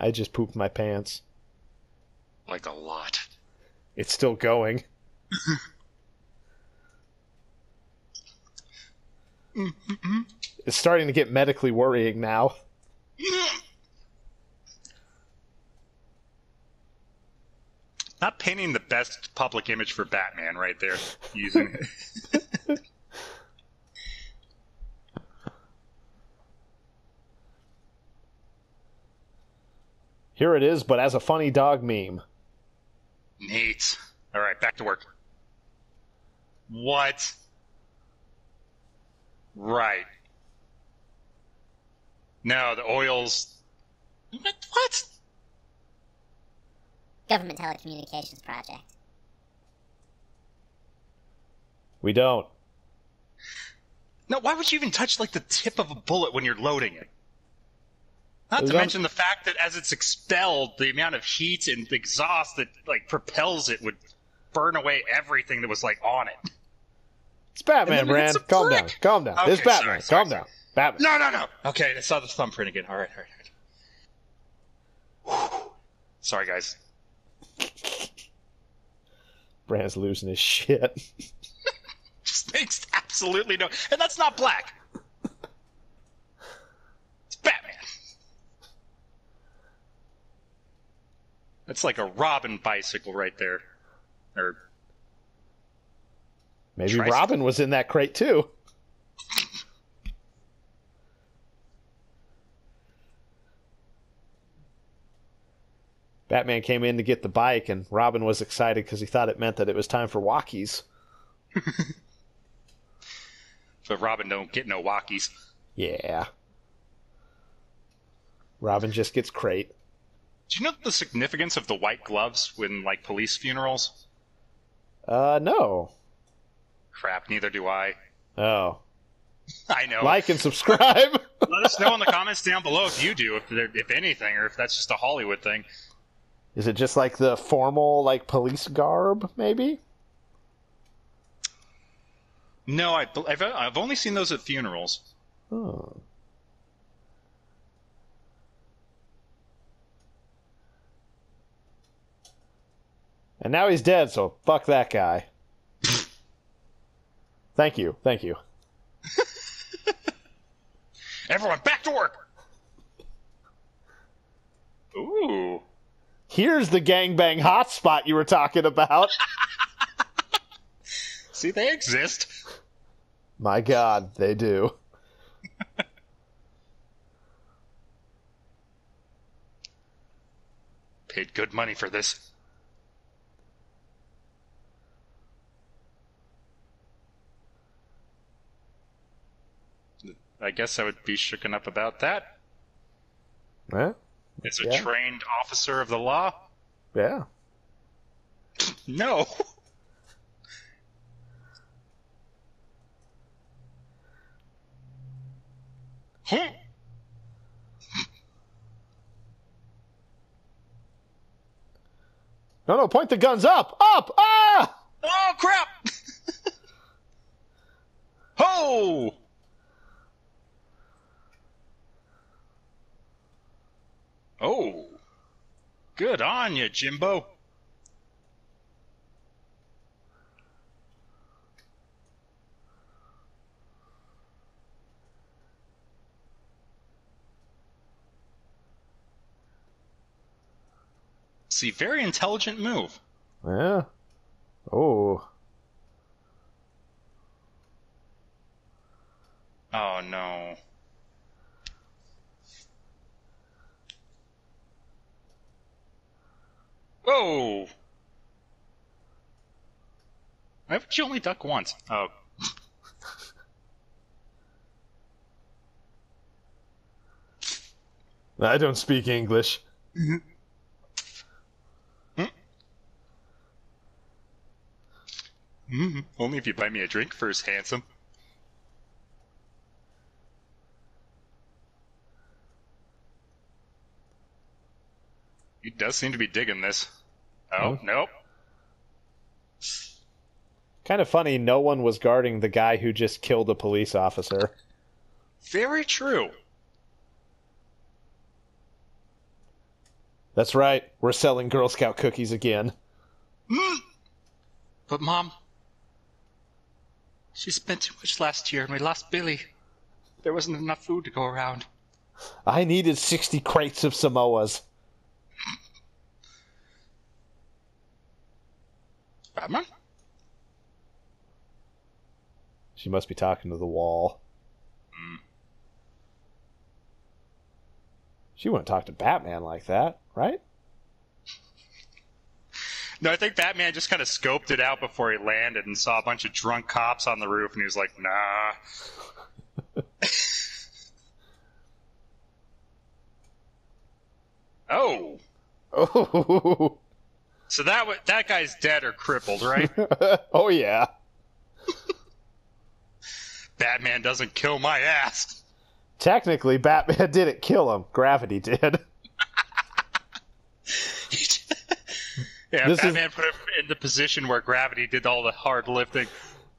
I just pooped my pants. Like a lot. It's still going. it's starting to get medically worrying now. Not painting the best public image for Batman right there. Using it. Here it is, but as a funny dog meme. Neat. All right, back to work. What? Right. No, the oils. What? Government telecommunications project. We don't. No, why would you even touch like the tip of a bullet when you're loading it? Not to mention the fact that as it's expelled, the amount of heat and exhaust that like propels it would burn away everything that was like on it. It's Batman, And Brand. it's Calm down. Calm down. it's Okay, Batman. sorry, sorry, Calm down. Batman. No, no, no. Okay, I saw the thumbprint again. All right, all right, all right. Whew. Sorry, guys. Brand's losing his shit. Just makes absolutely no. And that's not black. It's Batman. That's like a Robin bicycle right there. Or Maybe Tricycle. Robin was in that crate too. Batman came in to get the bike, and Robin was excited because he thought it meant that it was time for walkies. but Robin don't get no walkies. Yeah. Robin just gets crate. Do you know the significance of the white gloves when like police funerals? Uh, no. Crap, neither do I. Oh. I know. Like and subscribe. Let us know in the comments down below if you do, if there, if anything, or if that's just a Hollywood thing. Is it just like the formal, like, police garb, maybe? No, I, I've, I've only seen those at funerals. Oh. And now he's dead, so fuck that guy. thank you, thank you. Everyone, back to work. Ooh. Here's the gangbang hotspot you were talking about. See, they exist. My god, they do. Paid good money for this. I guess I would be shooken up about that. Huh? As a Yeah. trained officer of the law? Yeah. No. Huh? No, no, point the guns up! Up! Ah! Oh crap! Ho! Oh. Good on you, Jimbo. See, very intelligent move. Yeah. Oh. Oh no. Whoa! Why would you only duck once? Oh. I don't speak English. Mm, only if you buy me a drink first, handsome. He does seem to be digging this. Oh, nope. Kind of funny, no one was guarding the guy who just killed a police officer. Very true. That's right, we're selling Girl Scout cookies again. Mm. But, Mom, she spent too much last year and we lost Billy. There wasn't enough food to go around. I needed 60 crates of Samoas. Batman? She must be talking to the wall. Mm. She wouldn't talk to Batman like that, right? No, I think Batman just kind of scoped it out before he landed and saw a bunch of drunk cops on the roof, and he was like, "Nah." Oh, Oh, so that wa that guy's dead or crippled, right? oh yeah. Batman doesn't kill my ass. Technically, Batman didn't kill him. Gravity did. yeah, This is- Batman put him in the position where gravity did all the hard lifting.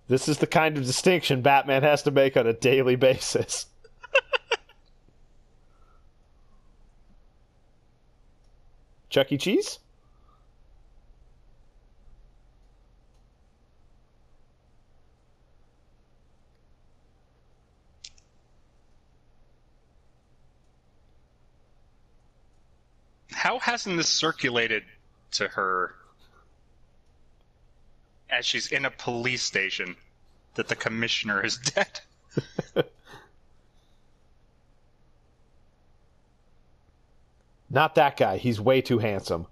This is the kind of distinction Batman has to make on a daily basis. Chuck E. Cheese? How hasn't this circulated to her as she's in a police station that the commissioner is dead? Not that guy. He's way too handsome.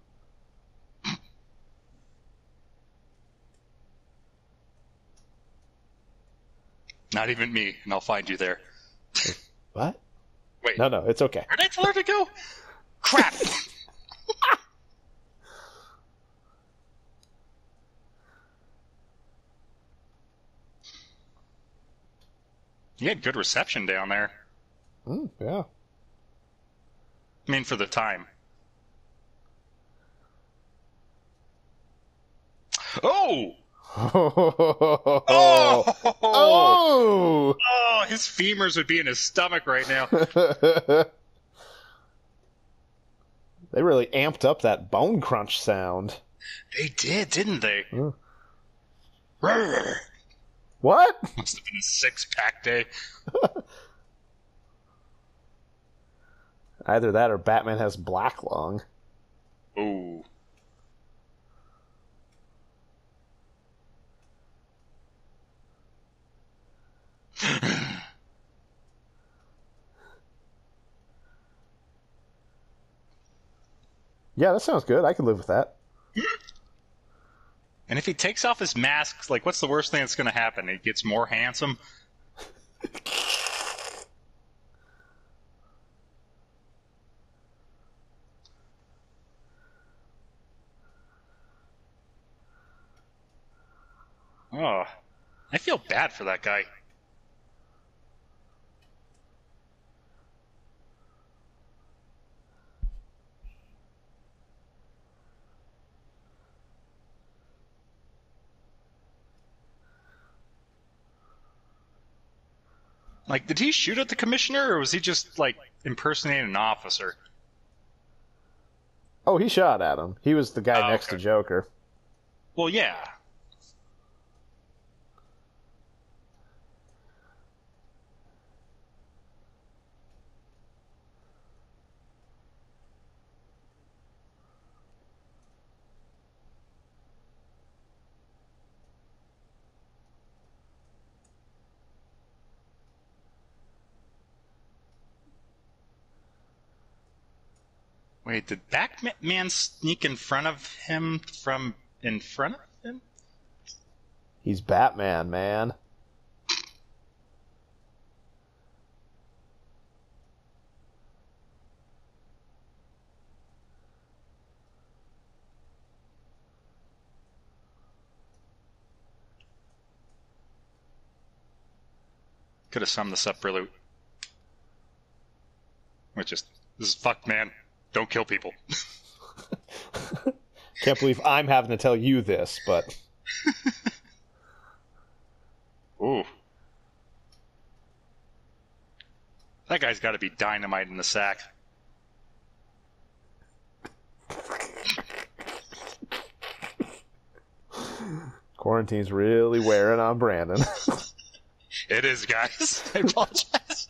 Not even me, and I'll find you there. What? Wait, No, no, it's okay. where did I tell her to go? Crap! you had good reception down there. Mm, yeah. I mean, for the time. Oh! oh! Oh! Oh! Oh, his femurs would be in his stomach right now. they really amped up that bone crunch sound. they did, didn't they? Hmm. Must have been a six pack day. Either that or Batman has black lung. Ooh. Yeah, that sounds good. I could live with that. And if he takes off his mask, like, what's the worst thing that's going to happen? He gets more handsome? Oh, I feel bad for that guy. Like, did he shoot at the commissioner, or was he just like impersonating an officer? Oh, he shot at him. He was the guy Oh, next okay. to Joker. Well, yeah. Wait, did Batman sneak in front of him from in front of him? He's Batman, man. Could have summed this up really. Which is this is fucked, man. Don't kill people. Can't believe I'm having to tell you this, but Ooh. That guy's got to be dynamite in the sack. quarantine's really wearing on Brandon. It is, guys. I apologize.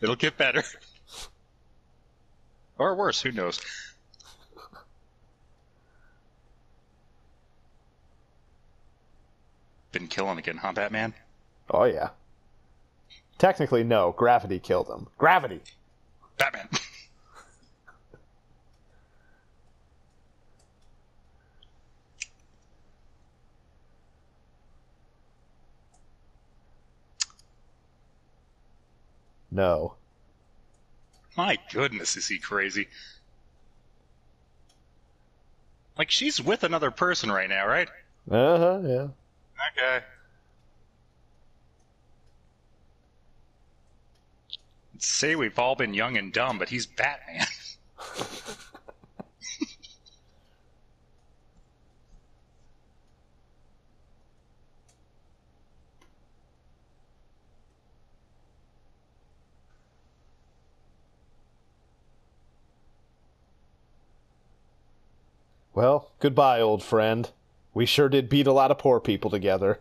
It'll get better. Or worse, who knows? Been killing again, huh, Batman? oh yeah. Technically, no. Gravity killed him. Gravity. Batman! No. My goodness, is he crazy? Like she's with another person right now, right? Uh huh. Yeah. Okay. Say we've all been young and dumb, but he's Batman. Well, goodbye, old friend. We sure did beat a lot of poor people together.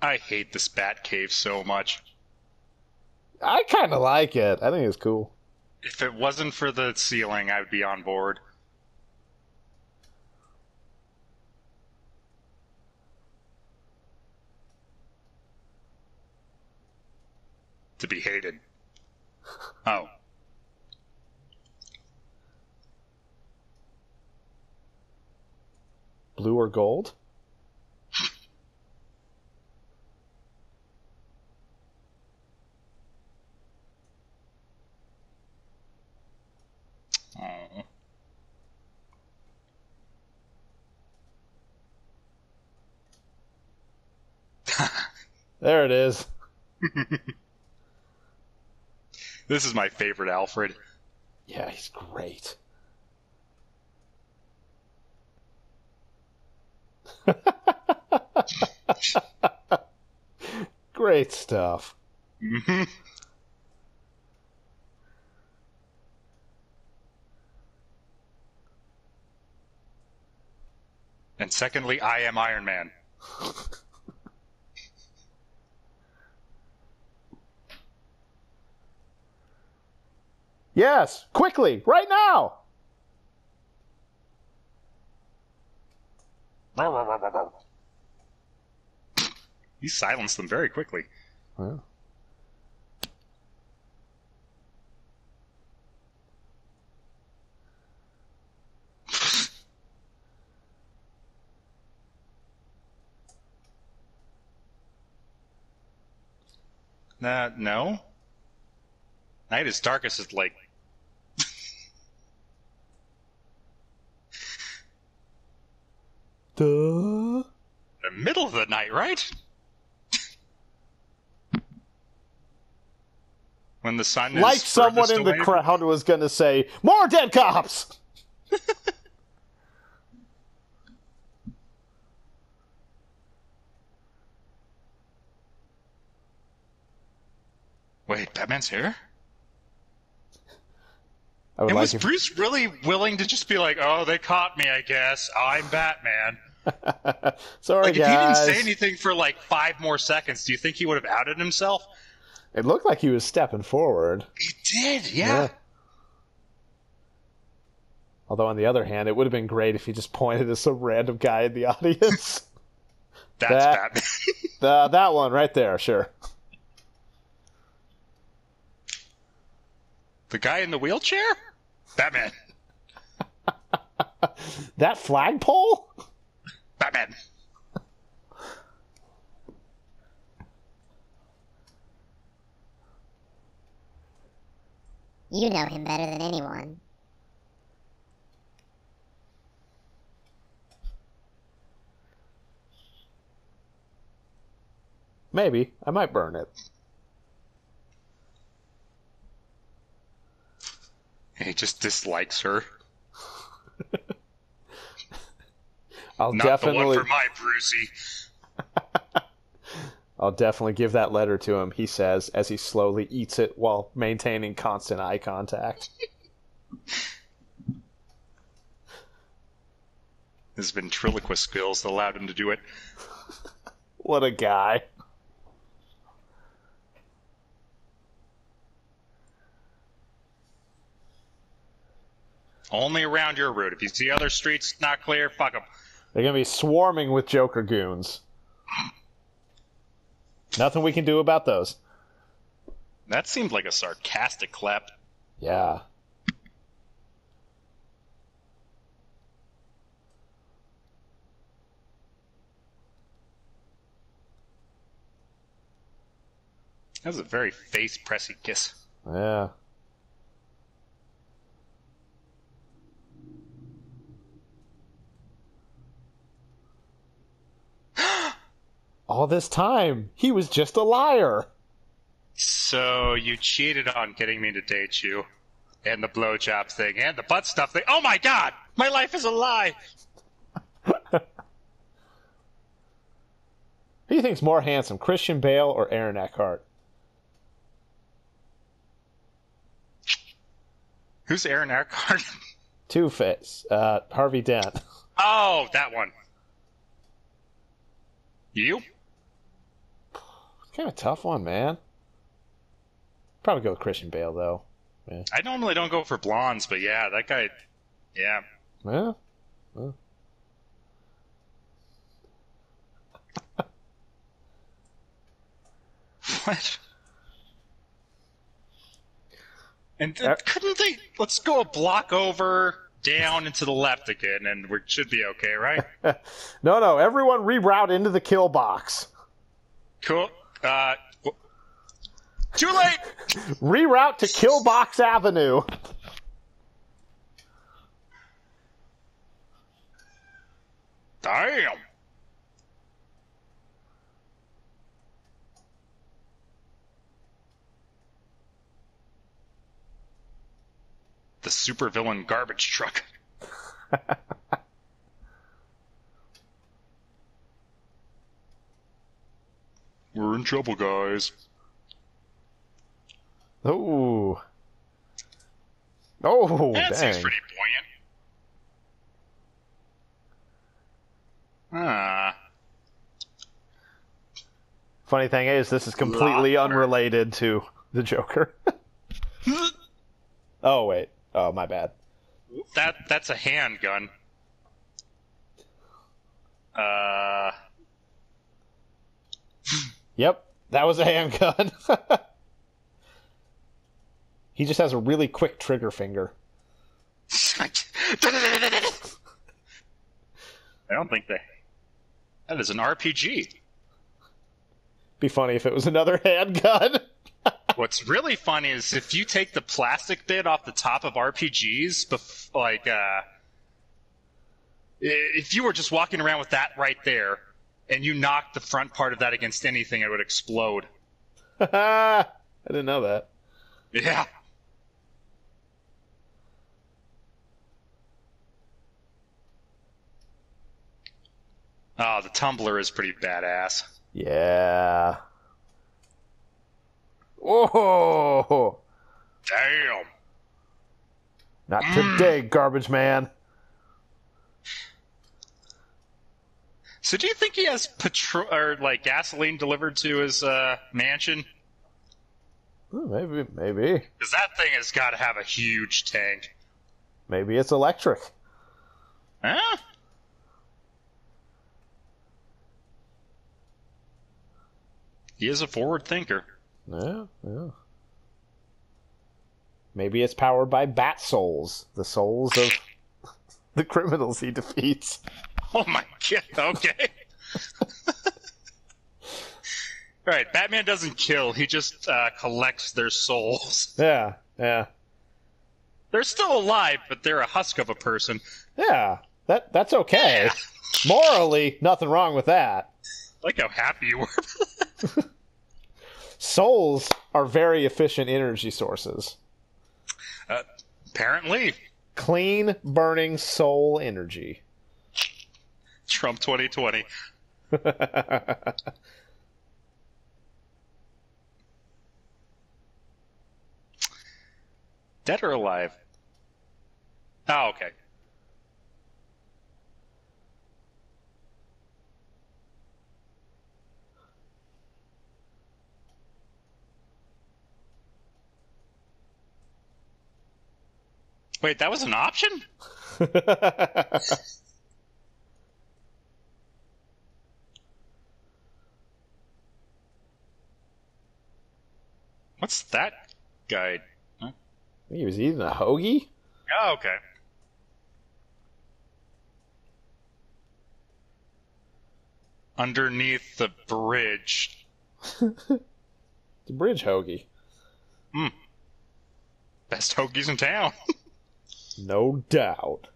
I hate this Bat Cave so much. I kind of like it. I think it's cool. If it wasn't for the ceiling, I'd be on board. To be hated. Oh. Blue or gold? Oh. There it is. This is my favorite Alfred. Yeah, he's great. great stuff. And secondly, I am Iron Man. Yes, quickly, right now. He silenced them very quickly. Well, Nah, no. Night is darkest is like the middle of the night, right? when the sun is Like someone furthest in the away. crowd was gonna say, "More dead cops." Wait, Batman's here? I would And like was if- Bruce really willing to just be like, "Oh, they caught me, I guess. I'm Batman." Sorry, Like, if he didn't say anything for like five more seconds, do you think he would have outed himself? It looked like he was stepping forward. He did, Yeah. Although on the other hand, it would have been great if he just pointed at some random guy in the audience. That's That- Batman. uh, that one right there, sure. the guy in the wheelchair? Batman. That flagpole? Batman. You know him better than anyone. Maybe. I might burn it. He just dislikes her. I'll Not the definitely one for my Brucey. I'll definitely give that letter to him, he says, as he slowly eats it while maintaining constant eye contact. His ventriloquist skills allowed him to do it. What a guy. Only around your route. If you see other streets not clear, fuck them. They're gonna be swarming with Joker goons. Nothing we can do about those. That seemed like a sarcastic clap. Yeah. That was a very face pressy kiss. Yeah. All this time, he was just a liar. So you cheated on getting me to date you, and the blowjob thing, and the butt stuff thing. Oh my god! My life is a lie! Who do you think's more handsome, Christian Bale or Aaron Eckhart? Who's Aaron Eckhart? Two Face, uh, Harvey Dent. oh, that one. You? Kind of a tough one, man. Probably go with Christian Bale though. I normally don't go for blondes, but yeah, that guy. Yeah. Yeah. Well. What? And th- Uh, couldn't they? Let's go a block over, down, and to the left again, and we should be okay, right? No, no. Everyone reroute into the kill box. cool. Uh, too late. Reroute to Kill Box Avenue. Damn. The supervillain garbage truck. We're in trouble, guys. Oh. Oh, That seems pretty buoyant. Ah. Funny thing is, this is completely Lot unrelated to the Joker. oh wait. Oh, my bad. That that's a handgun. Uh, Yep, that was a handgun. he just has a really quick trigger finger. I don't think they. That is an RPG. Be funny if it was another handgun. What's really funny is if you take the plastic bit off the top of RPGs, bef- like uh, if you were just walking around with that right there, and you knocked the front part of that against anything, it would explode. I didn't know that. Yeah. Oh, the tumbler is pretty badass. Yeah. Whoa! Damn. Not today, garbage man. So, do you think he has petrol or like gasoline delivered to his uh, mansion? Ooh, maybe, maybe, Because that thing has got to have a huge tank. maybe it's electric. Huh? He is a forward thinker. Yeah, yeah. Maybe it's powered by bat souls, the souls of the criminals he defeats. Oh my god. Okay. All right, Batman doesn't kill. He just uh, collects their souls. Yeah, yeah, They're still alive, but they're a husk of a person. yeah. That that's okay. Morally, nothing wrong with that. Like how happy you were. Souls are very efficient energy sources. Uh, apparently, Clean, burning soul energy. Trump 2020. Dead or alive? Oh, okay. Wait, that was an option? What's that guy? Huh? he was eating a hoagie? Oh, okay. Underneath the bridge. the bridge hoagie. Hmm. Best hoagies in town. No doubt.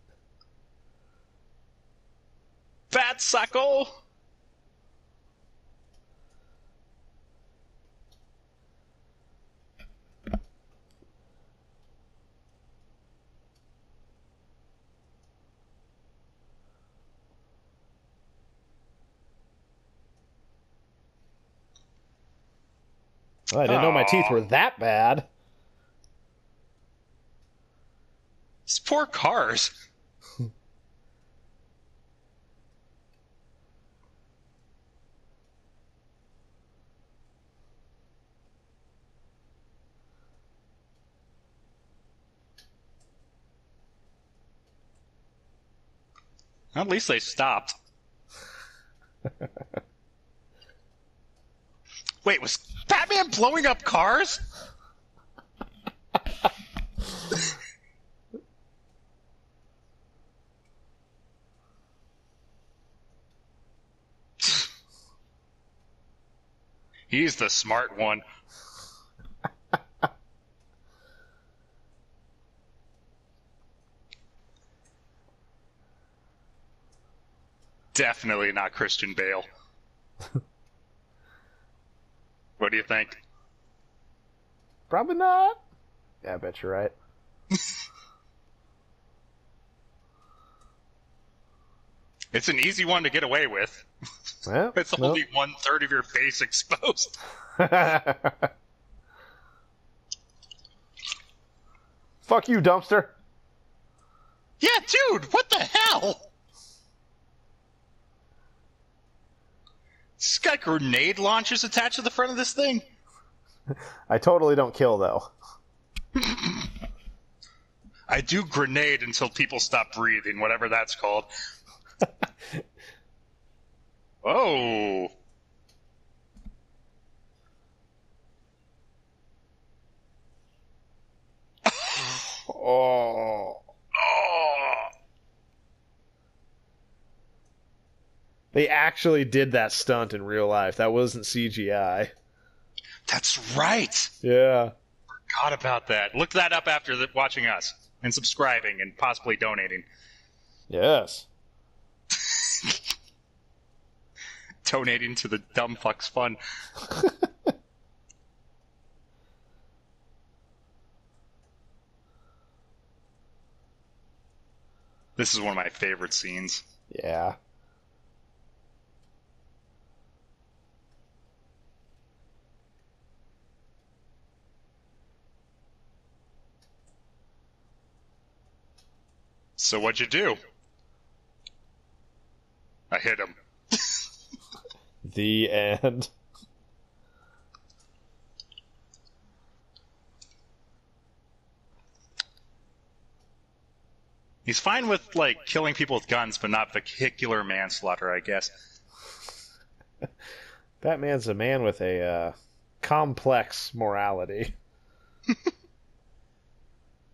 Fat suckle. Well, I didn't know my teeth were that bad. These poor cars. At least they stopped. Wait, was Batman blowing up cars? He's the smart one. Definitely not Christian Bale. what do you think? Probably not. Yeah, I bet you're right. It's an easy one to get away with. Well, It's no. only one third of your face exposed. Fuck you, dumpster. Yeah, dude, what the hell? This got grenade launchers attached to the front of this thing. I totally don't kill though. I do grenade until people stop breathing, whatever that's called. Oh. oh. Oh. Oh. They actually did that stunt in real life. That wasn't CGI. That's right. Yeah. Forgot about that. Look that up after the, watching us and subscribing and possibly donating. Yes. Donating to the Dumb Fucks Fund. this is one of my favorite scenes. Yeah. So what'd you do? I hit him. The end. He's fine with like killing people with guns, but not vehicular manslaughter, I guess. Batman's a man with a uh, complex morality.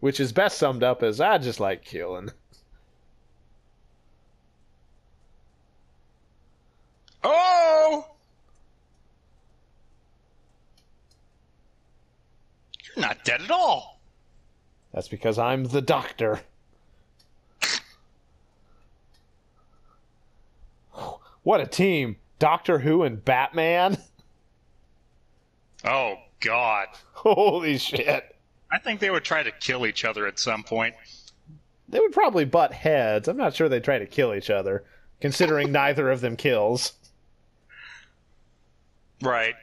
Which is best summed up as I just like killing. Oh! You're not dead at all. That's because I'm the doctor. What a team. Doctor Who and Batman? Oh God. Holy shit. I think they would try to kill each other at some point. They would probably butt heads. I'm not sure they try to kill each other, considering neither of them kills. Right.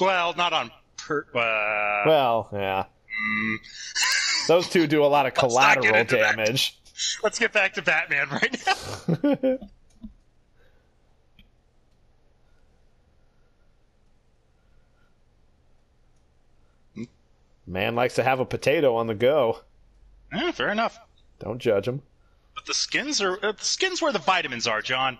Well, not on per. Uh, Well, yeah. mm, Those two do a lot of collateral into that. damage. let's get back to Batman right now. Man likes to have a potato on the go. Yeah, fair enough. Don't judge him. But the skins are uh, the skins where the vitamins are, John.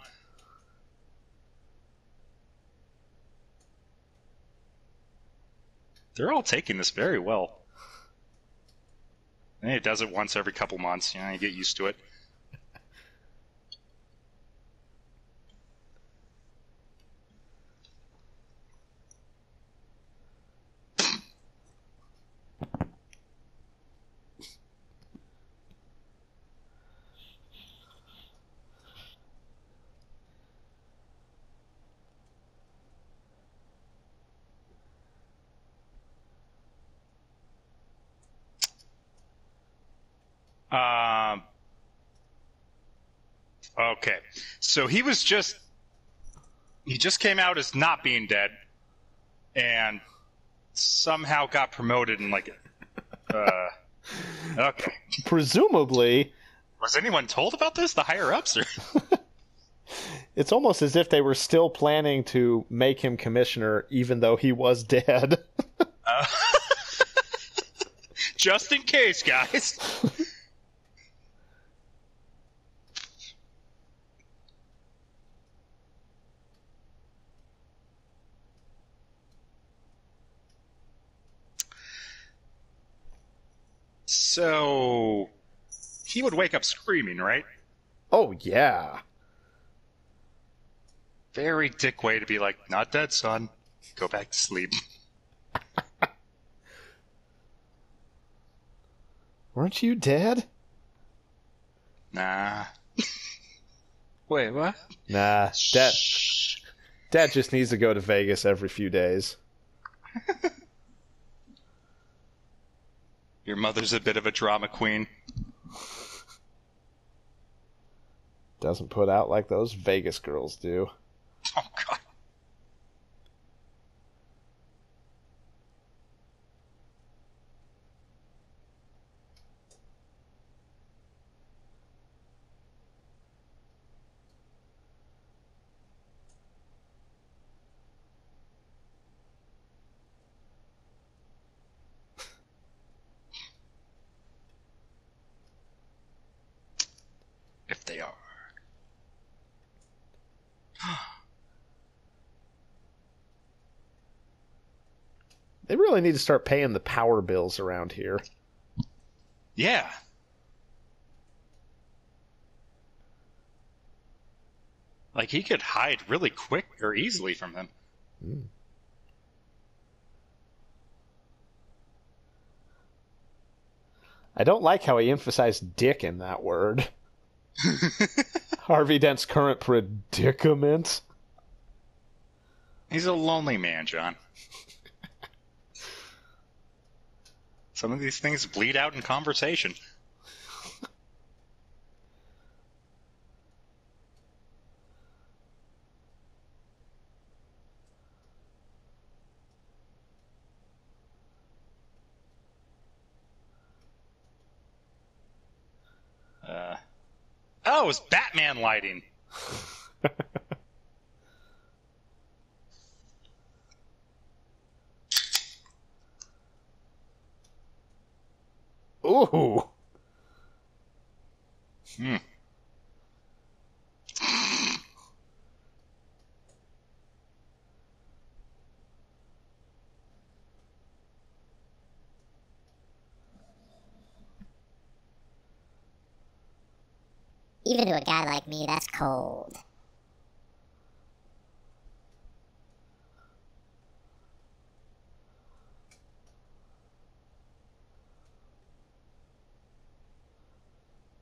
They're all taking this very well. And it does it once every couple months. You know, you get used to it. Um. Okay, so he was just he just came out as not being dead, and somehow got promoted and like. Uh, okay. Presumably, Was anyone told about this? The higher ups, or it's almost as if they were still planning to make him commissioner, even though he was dead. uh, just in case, guys. So he would wake up screaming, right? oh yeah. Very dick way to be like, not dead, son. Go back to sleep. Weren't you dead? Nah. Wait, what? Nah, Dad. Dad just needs to go to Vegas every few days. Your mother's a bit of a drama queen. Doesn't put out like those Vegas girls do. Oh god. If they are. They really need to start paying the power bills around here. Yeah. Like he could hide really quick or easily from them. I don't like how he emphasized dick in that word. Harvey Dent's current predicament. He's a lonely man, John. Some of these things bleed out in conversation. Uh, oh, it's Batman lighting. Ooh. Hmm. Even to a guy like me, that's cold.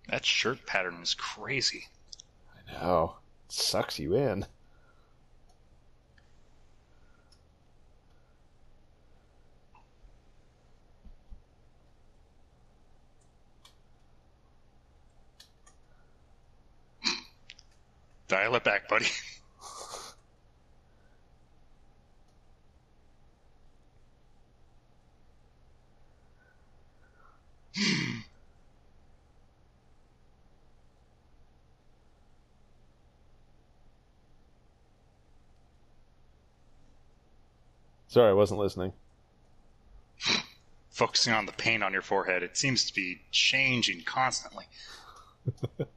That shirt pattern is crazy. I know. It sucks you in. Dial it back, buddy. Sorry, I wasn't listening. Focusing on the paint on your forehead, it seems to be changing constantly.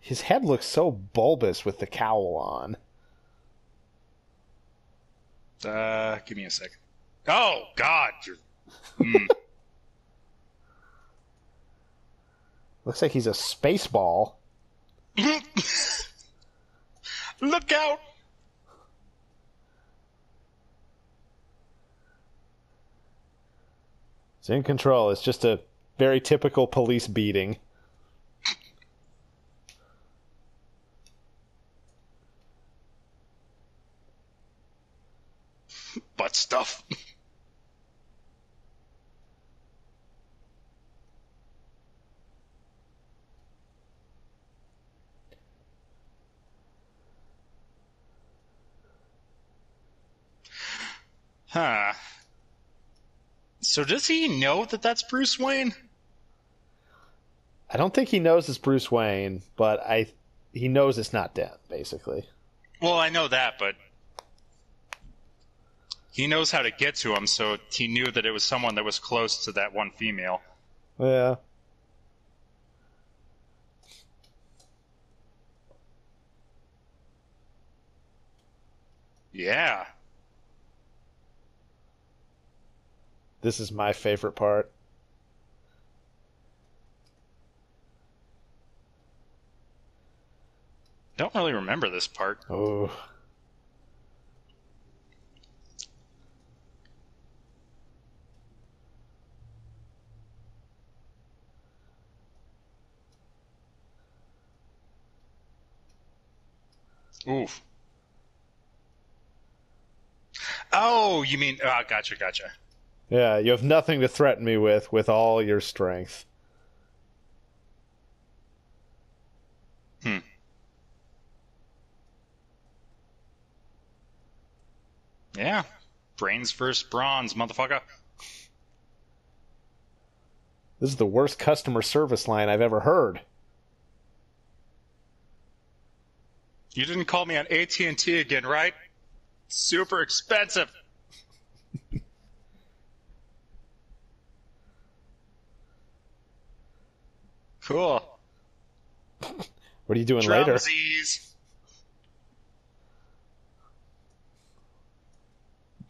His head looks so bulbous with the cowl on. Uh, give me a second. Oh God, you're. Mm. Looks like he's a space ball. Look out! It's in control. It's just a very typical police beating. butt stuff. Huh. So does he know that that's Bruce Wayne? I don't think he knows it's Bruce Wayne, but I he knows it's not Dent, basically. Well, I know that, but he knows how to get to him, so he knew that it was someone that was close to that one female. Yeah. Yeah. This is my favorite part. Don't really remember this part. Oh. Oof. Oh, you mean? Oh, gotcha, gotcha. Yeah, you have nothing to threaten me with with all your strength. Hmm. Yeah. Brains versus bronze, motherfucker. This is the worst customer service line I've ever heard. You didn't call me on AT&T again, right? Super expensive. Cool. What are you doing later? Drumsies.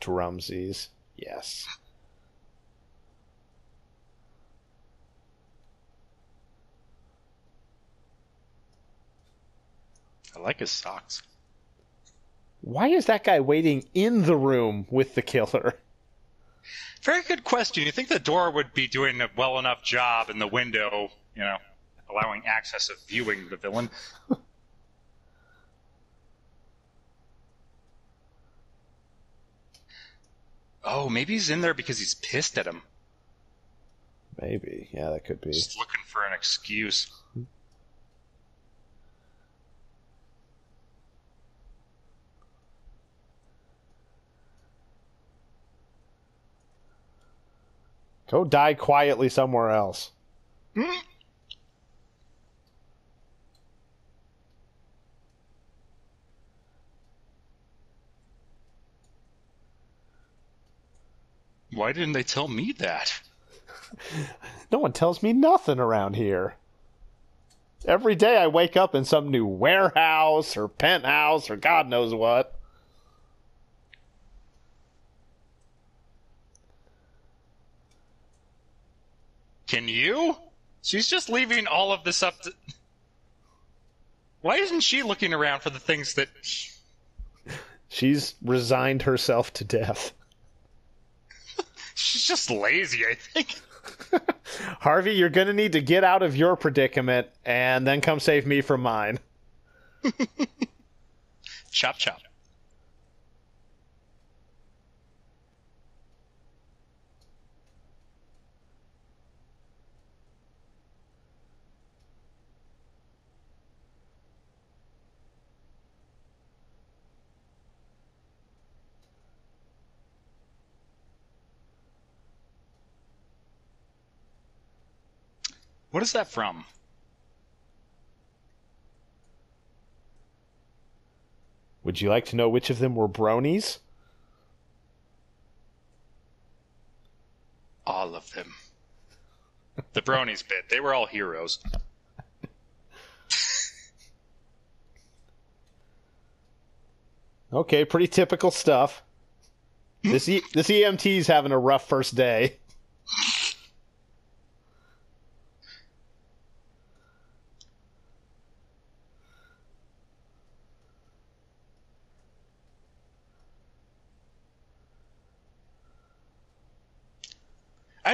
Drumsies. Yes. I like his socks. Why is that guy waiting in the room with the killer? Very good question. You think the door would be doing a well enough job in the window, you know, allowing access of viewing the villain? oh, maybe he's in there because he's pissed at him. Maybe. Yeah, that could be. Just looking for an excuse. Go die quietly somewhere else. Hmm? Why didn't they tell me that? No one tells me nothing around here. Every day I wake up in some new warehouse or penthouse or God knows what. Can you? She's just leaving all of this up to. Why isn't she looking around for the things that. She's resigned herself to death. She's just lazy, I think. Harvey, you're going to need to get out of your predicament and then come save me from mine. Chop chop. What is that from? Would you like to know which of them were bronies? All of them. The bronies bit. They were all heroes. Okay, pretty typical stuff. This e- this EMT's having a rough first day.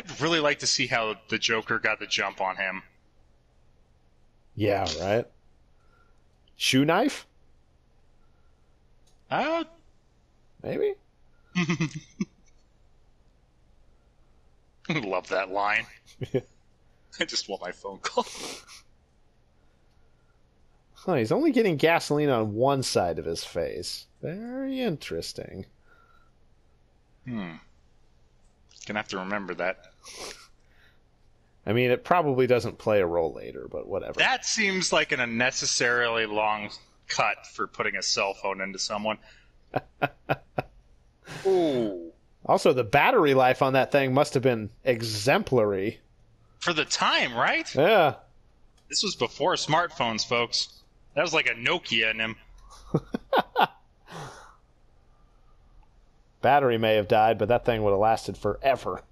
I'd really like to see how the Joker got the jump on him. Yeah, right. Shoe knife? Uh, Maybe. Love that line. I just want my phone call. Oh, he's only getting gasoline on one side of his face. Very interesting. Hmm. Gonna have to remember that. I mean, it probably doesn't play a role later, but whatever. That seems like an unnecessarily long cut for putting a cell phone into someone. Ooh. Also, the battery life on that thing must have been exemplary. For the time, right? Yeah. This was before smartphones, folks. That was like a Nokia in him. Battery may have died, but that thing would have lasted forever.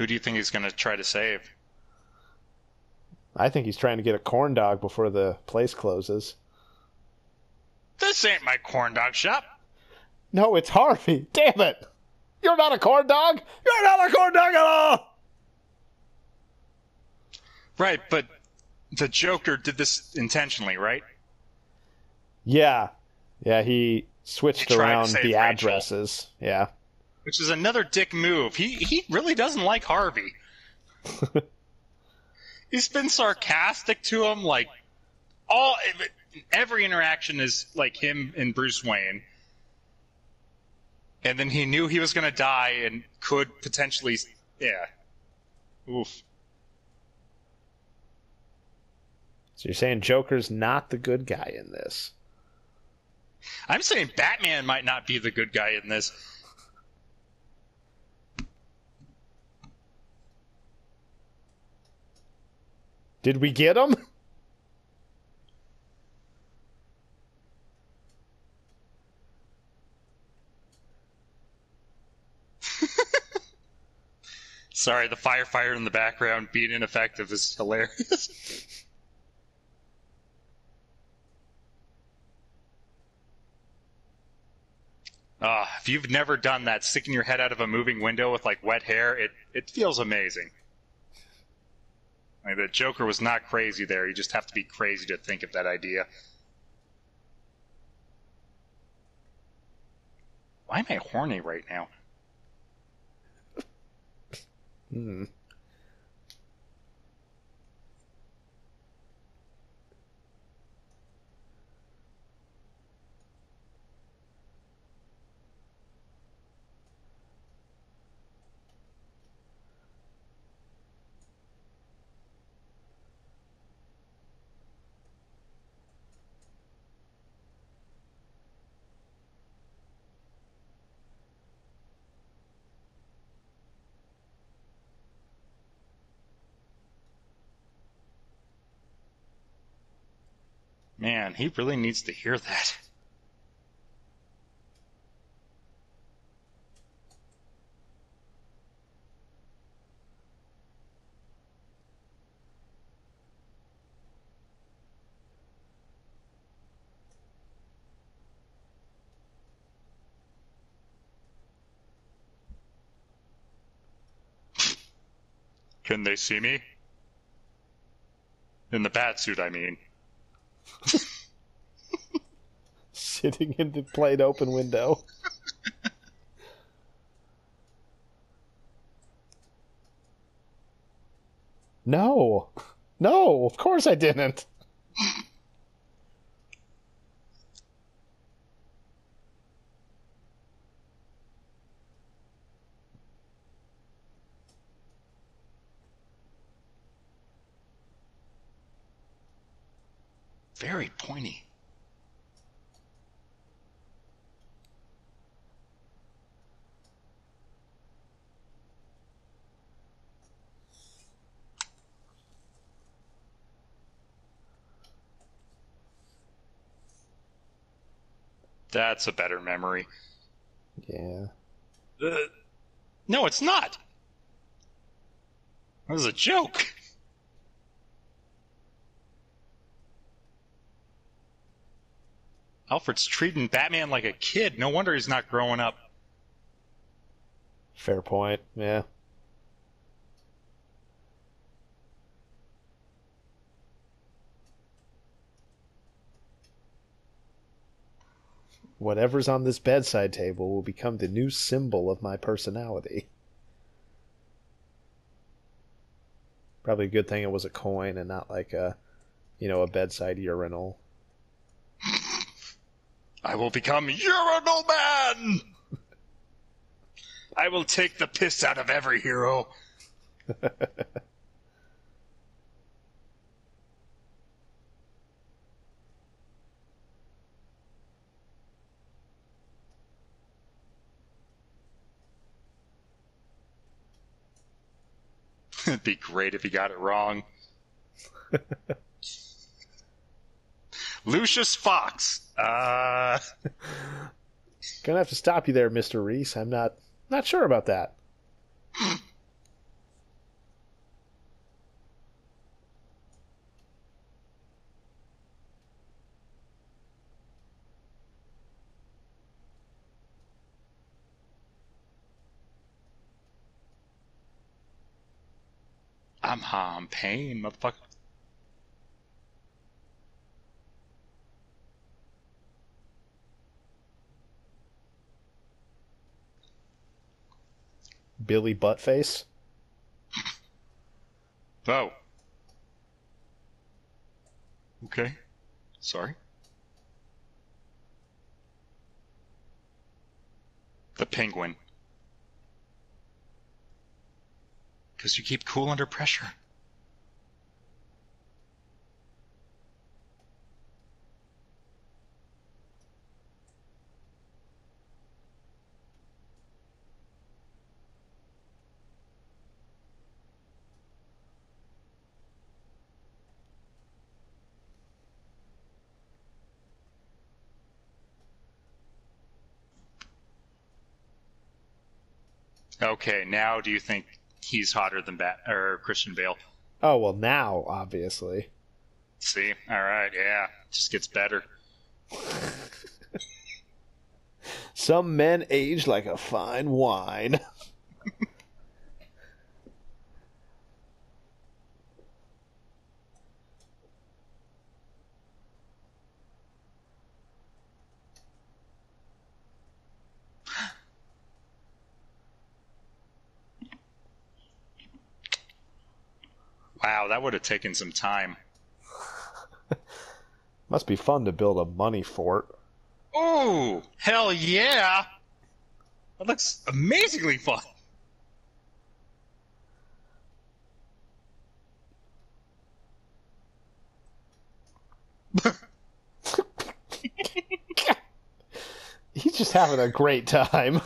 Who do you think he's going to try to save? I think he's trying to get a corn dog before the place closes. This ain't my corn dog shop. No, it's Harvey. Damn it. You're not a corn dog. You're not a corn dog at all. Right, but the Joker did this intentionally, right? Yeah. Yeah, he switched He around the Rachel. addresses. Yeah. Which is another dick move. He he really doesn't like Harvey. He's been sarcastic to him, like all every interaction is like him and Bruce Wayne. And then he knew he was going to die and could potentially, yeah. Oof. So you're saying Joker's not the good guy in this? I'm saying Batman might not be the good guy in this. Did we get him? Sorry, the firefighter in the background being ineffective is hilarious. Ah, if you've never done that, sticking your head out of a moving window with like wet hair, it, it feels amazing. Like the Joker was not crazy there. You just have to be crazy to think of that idea. Why am I horny right now? Hmm. Man, he really needs to hear that. Can they see me? In the bat suit, I mean. Sitting in the plate open window. no. No, of course I didn't. Very pointy. That's a better memory. Yeah. Uh, no, it's not. That was a joke. Alfred's treating Batman like a kid. No wonder he's not growing up. Fair point. Yeah. Whatever's on this bedside table will become the new symbol of my personality. Probably a good thing it was a coin and not like a, you know, a bedside urinal. I will become Urinal Man! I will take the piss out of every hero. It'd be great if he got it wrong. Lucius Fox. Uh, Gonna have to stop you there, Mister Reese. I'm not not sure about that. I'm Ham Pain, motherfucker. Billy Buttface. Oh. Okay. Sorry. The penguin. Because you keep cool under pressure. Okay, now do you think he's hotter than Bat or Christian Bale? Oh well, now obviously. See, all right, yeah, just gets better. Some men age like a fine wine. Wow, that would have taken some time. Must be fun to build a money fort. Ooh, hell yeah! That looks amazingly fun. He's just having a great time.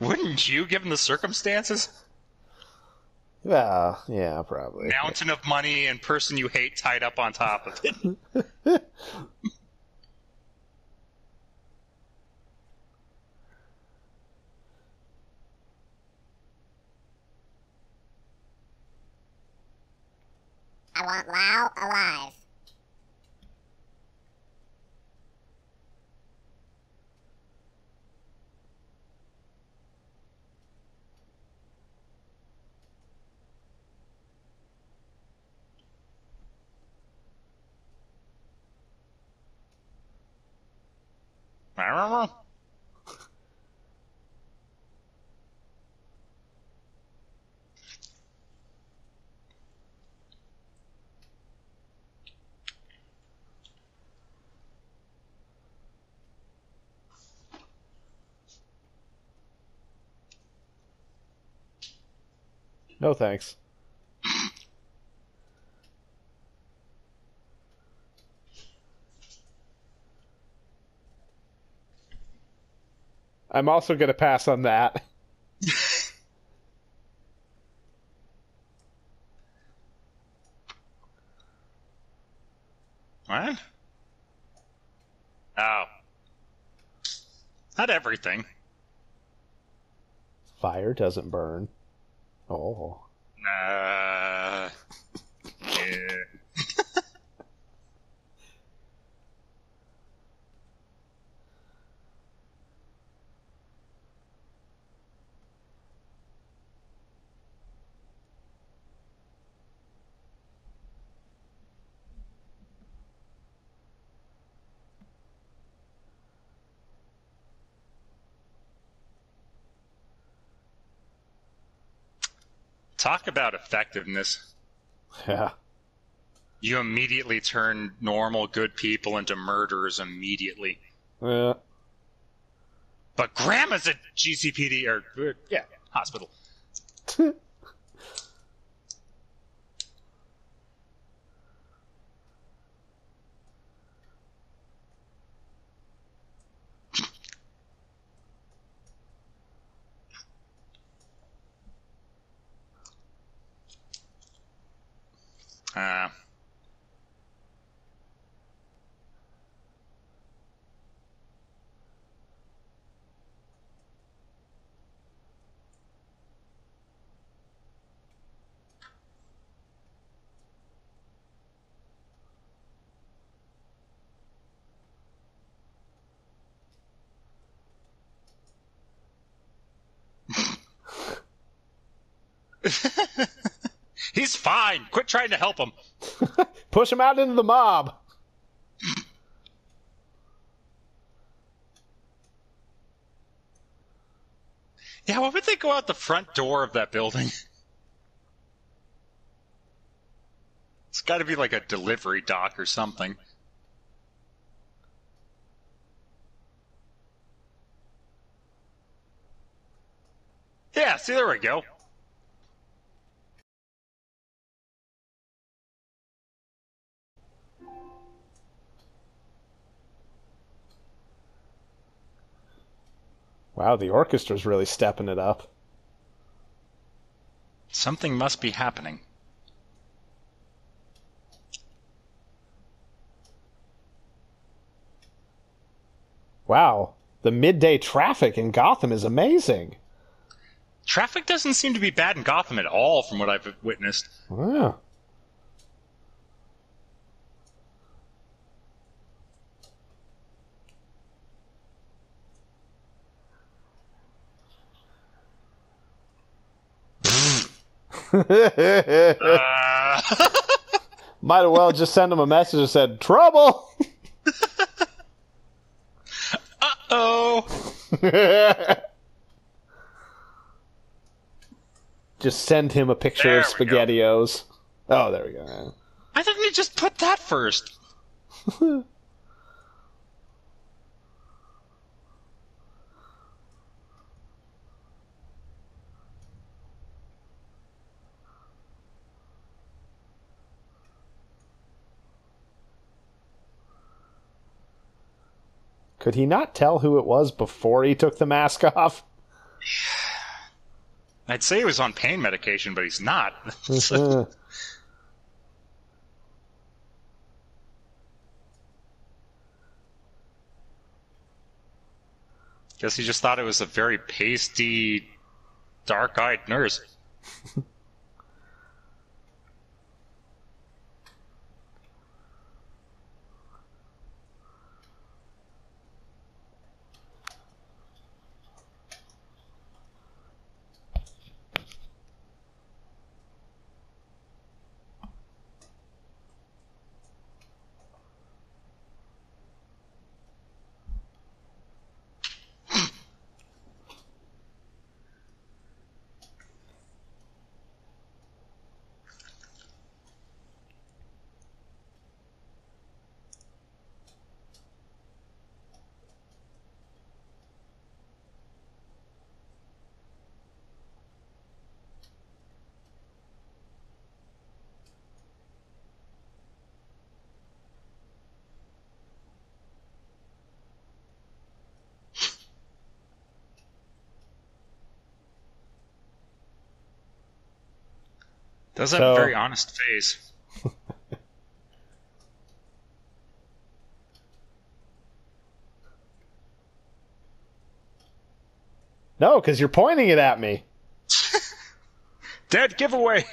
Wouldn't you, given the circumstances? Yeah, yeah, probably. Mountain of money and person you hate tied up on top of it. I want Lau alive. No thanks. I'm also going to pass on that. What? Oh. Not everything. Fire doesn't burn. Oh. Uh, yeah. Talk about effectiveness. Yeah. You immediately turn normal, good people into murderers immediately. Yeah. But Grandma's a GCPD or yeah hospital. Uh, he's fine. Quit trying to help him. Push him out into the mob. Yeah, why would they go out the front door of that building? It's got to be like a delivery dock or something. Yeah, see, there we go. Wow, the orchestra's really stepping it up. Something must be happening. Wow, the midday traffic in Gotham is amazing. Traffic doesn't seem to be bad in Gotham at all, from what I've witnessed. Wow. Uh, Might have well just send him a message and said, Trouble! Uh oh, just send him a picture There of. SpaghettiOs. Oh, there we go. why didn't you just put that first? Could he not tell who it was before he took the mask off? I'd say he was on pain medication, but he's not. Guess he just thought it was a very pasty, dark-eyed nurse. Does have So- a very honest face. no, because you're pointing it at me. Dead giveaway.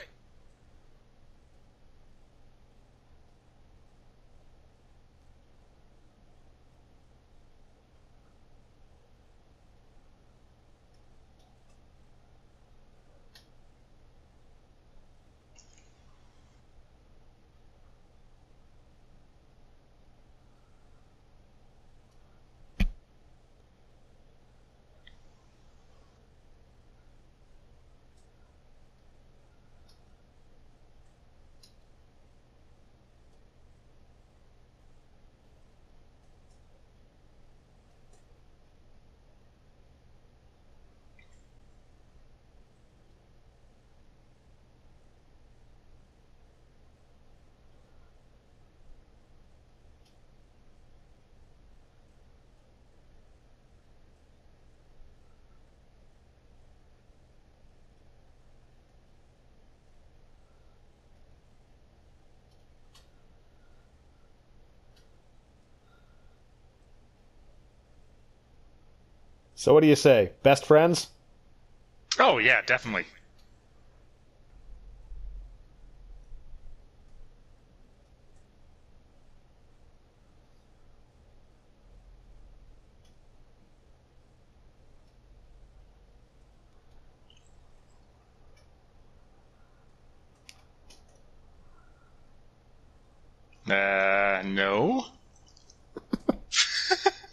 So what do you say? Best friends? Oh yeah, definitely. Uh, no.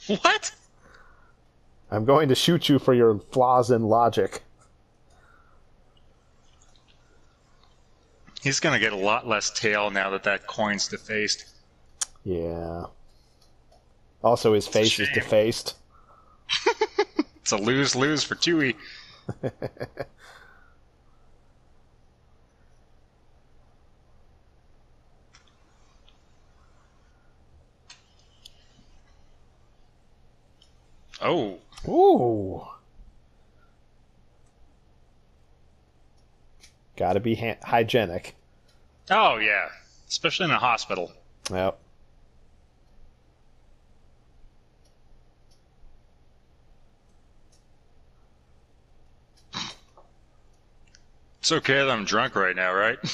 what? I'm going to shoot you for your flaws in logic. He's gonna get a lot less tail now that that coin's defaced. Yeah. Also, his face is defaced. It's a lose lose for Chewie. oh, Ooh. Gotta be ha- hygienic. oh yeah, especially in a hospital. Yep. It's okay that I'm drunk right now, right?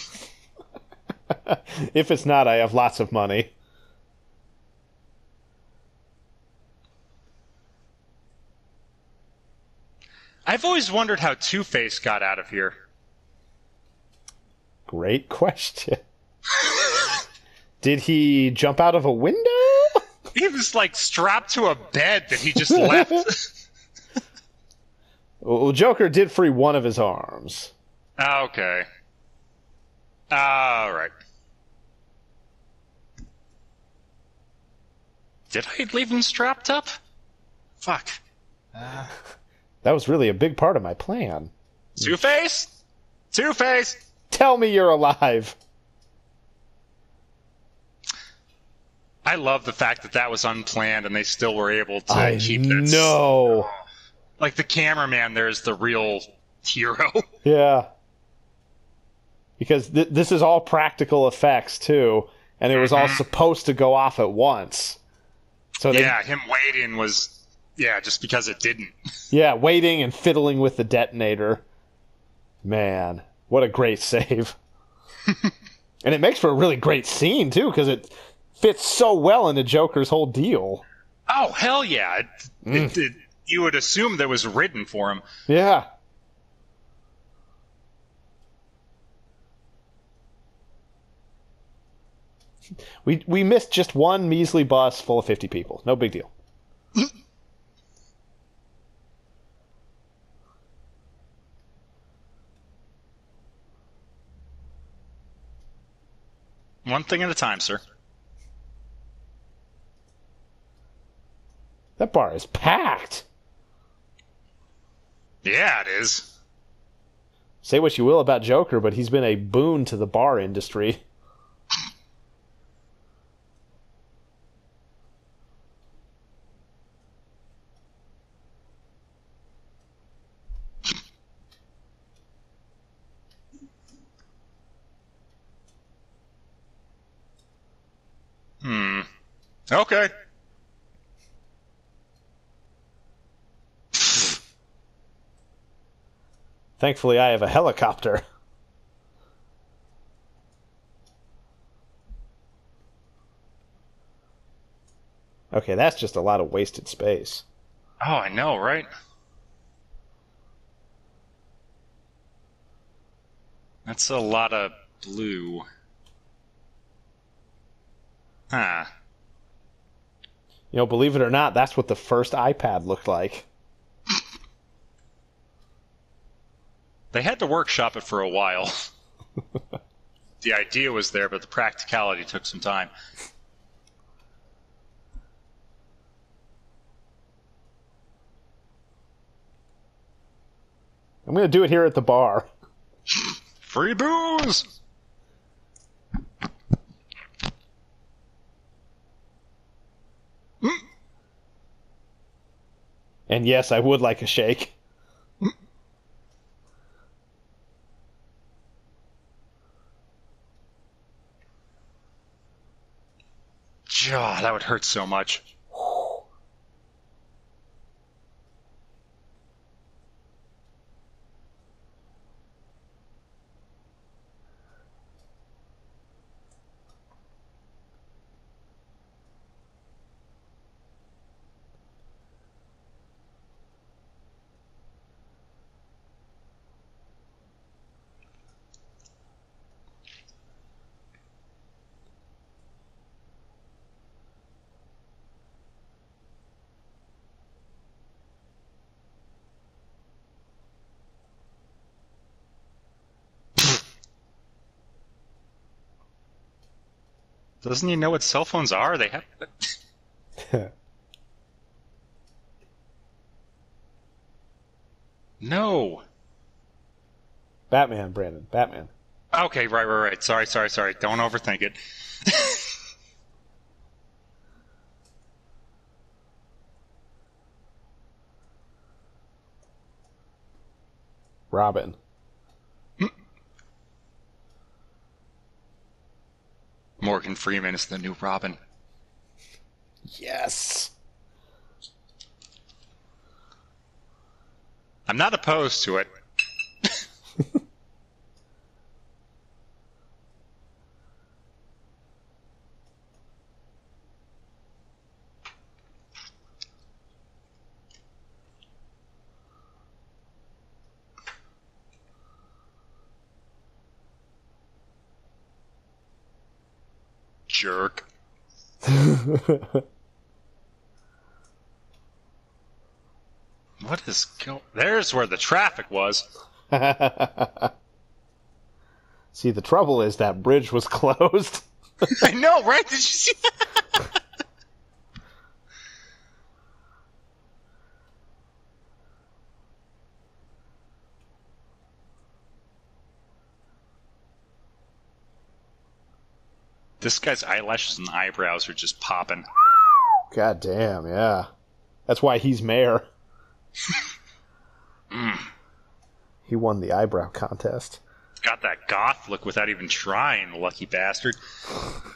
if it's not, I have lots of money. I've always wondered how Two Face got out of here. Great question. Did he jump out of a window? He was like strapped to a bed that he just left. Well, Joker did free one of his arms. Ah, okay. All right. Did I leave him strapped up? Fuck. Ah. That was really a big part of my plan. Two Face? Two Face! Tell me you're alive. I love the fact that that was unplanned and they still were able to I keep that. know. Like the cameraman there is the real hero. Yeah. Because th- this is all practical effects too, and it was all Mhm. supposed to go off at once. So they, yeah, him waiting was. Yeah, just because it didn't. yeah, waiting and fiddling with the detonator. Man, what a great save! and it makes for a really great scene too, because it fits so well into Joker's whole deal. Oh, hell yeah. It, Mm. it, it, you would assume that was written for him. Yeah. We we missed just one measly bus full of fifty people. No big deal. One thing at a time, sir. That bar is packed. Yeah, it is. Say what you will about Joker, but he's been a boon to the bar industry. Hmm. Okay. Thankfully, I have a helicopter. Okay, that's just a lot of wasted space. Oh, I know, right? That's a lot of blue. Huh. You know, believe it or not, that's what the first iPad looked like. They had to workshop it for a while. the idea was there, but the practicality took some time. I'm going to do it here at the bar. Free booze! And yes, I would like a shake. God, that would hurt so much. Doesn't he know what cell phones are? They have. no. Batman, Brandon. Batman. Okay, right, right, right. Sorry, sorry, sorry. Don't overthink it. Robin. Morgan Freeman is the new Robin. Yes. I'm not opposed to it. Jerk. What is go? There's where the traffic was. See, the trouble is that bridge was closed. I know, right? Did you see? That? This guy's eyelashes and eyebrows are just popping. God damn, yeah. That's why he's mayor. Mm. He won the eyebrow contest. Got that goth look without even trying, the lucky bastard.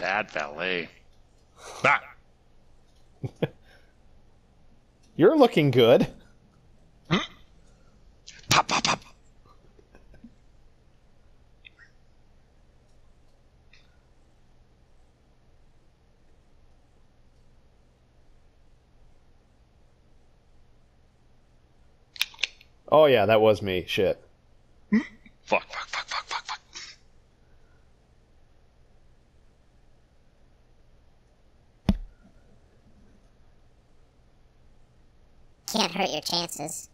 Bad valet. Ah, You're looking good. pop, pop, pop. Oh yeah, that was me. Shit. Fuck, fuck, fuck, fuck. Can't hurt your chances.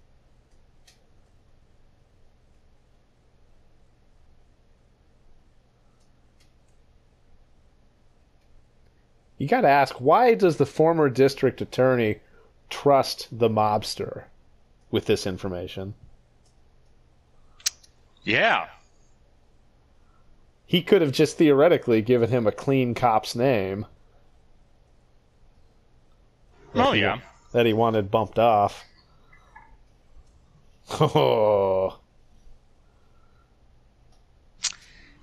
You gotta ask, why does the former district attorney trust the mobster with this information? Yeah. He could have just theoretically given him a clean cop's name. Oh, he- yeah. That he wanted bumped off. Oh,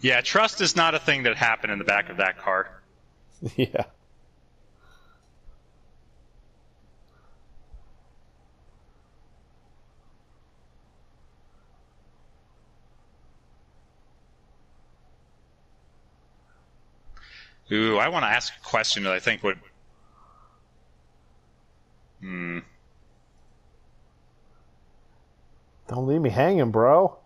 Yeah, trust is not a thing that happened in the back of that car. yeah. Ooh, I want to ask a question that I think would. Hmm. Don't leave me hanging, bro.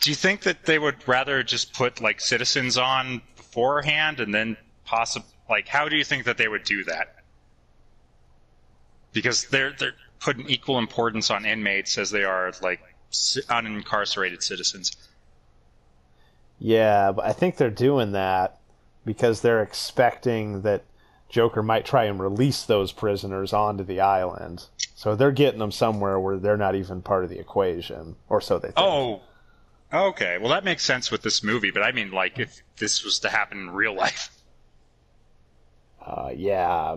Do you think that they would rather just put like citizens on beforehand and then possibly like how do you think that they would do that? Because they're they're putting equal importance on inmates as they are like unincarcerated citizens. Yeah, but I think they're doing that because they're expecting that Joker might try and release those prisoners onto the island. So they're getting them somewhere where they're not even part of the equation, or so they think. Oh, okay. Well, that makes sense with this movie, but I mean, like, if this was to happen in real life. Uh, yeah,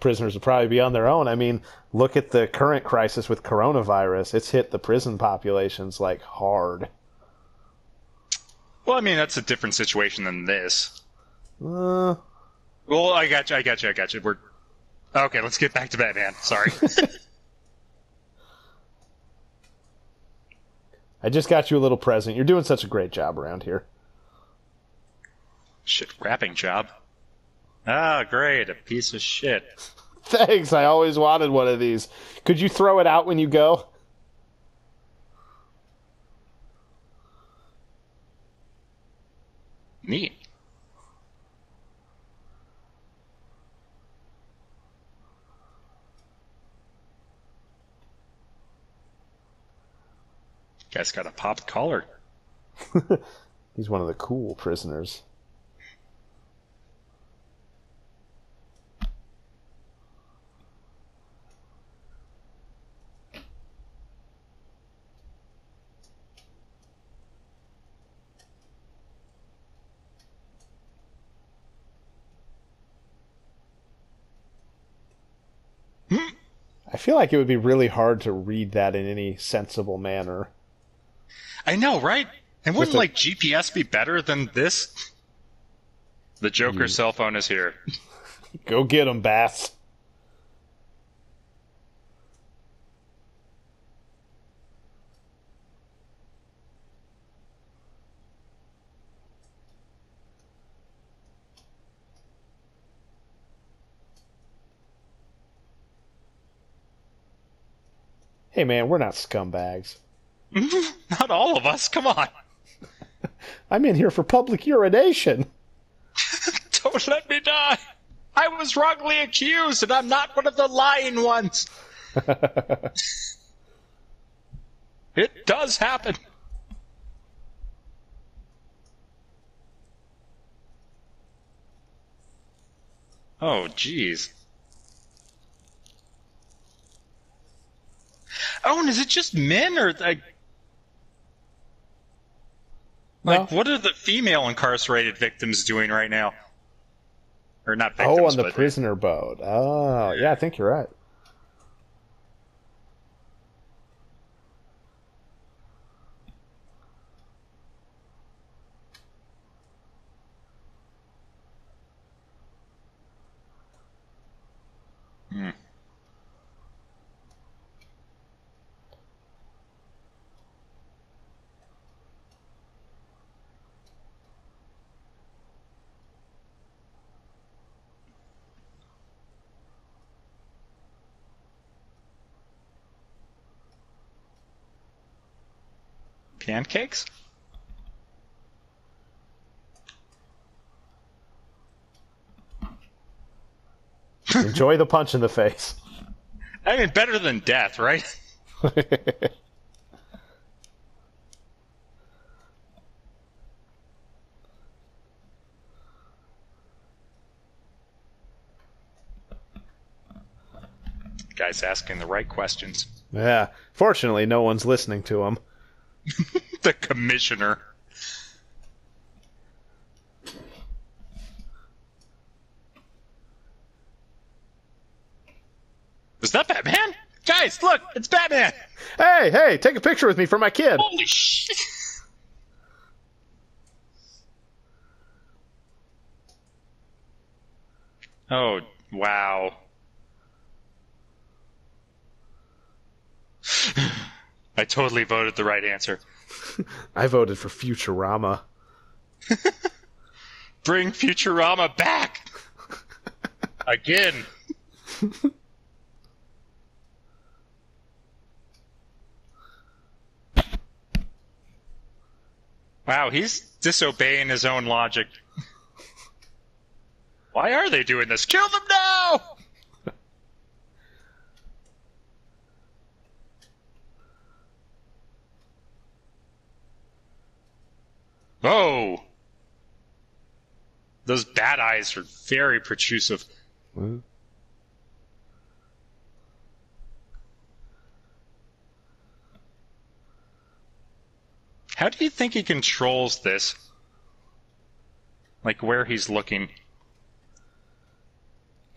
prisoners would probably be on their own. I mean, look at the current crisis with coronavirus. It's hit the prison populations like hard. Well, I mean, that's a different situation than this. Uh, Well, I got you. I got you. I got you. We're okay. Let's get back to Batman. Sorry. I just got you a little present. You're doing such a great job around here. shit, wrapping job. Ah, great. A piece of shit. Thanks. I always wanted one of these. Could you throw it out when you go? Neat. Guy's got a pop collar. He's one of the cool prisoners. Hmm? I feel like it would be really hard to read that in any sensible manner. I know, right? And wouldn't a- like GPS be better than this? The Joker cell phone is here. Go get him, Bass. Hey man, we're not scumbags. Not all of us. Come on. I'm in here for public urination. Don't let me die. I was wrongly accused, and I'm not one of the lying ones. It does happen. Oh, jeez. Oh, and is it just men or like, like No. what are the female incarcerated victims doing right now? Or not oh, victims, oh, on the but prisoner boat. Oh, yeah, I think you're right. Hmm. Pancakes. Enjoy the punch in the face. I mean, better than death, right? Guy's asking the right questions. yeah. Fortunately, no one's listening to him. The commissioner. Is that Batman? Guys, look, it's Batman! Hey, hey, take a picture with me for my kid. Holy shit! Oh, wow. I totally voted the right answer. I voted for Futurama. Bring Futurama back! Again. Wow, he's disobeying his own logic. Why are they doing this? Kill them now! Oh! Those bat eyes are very protrusive. How do you think he controls this? Like where he's looking?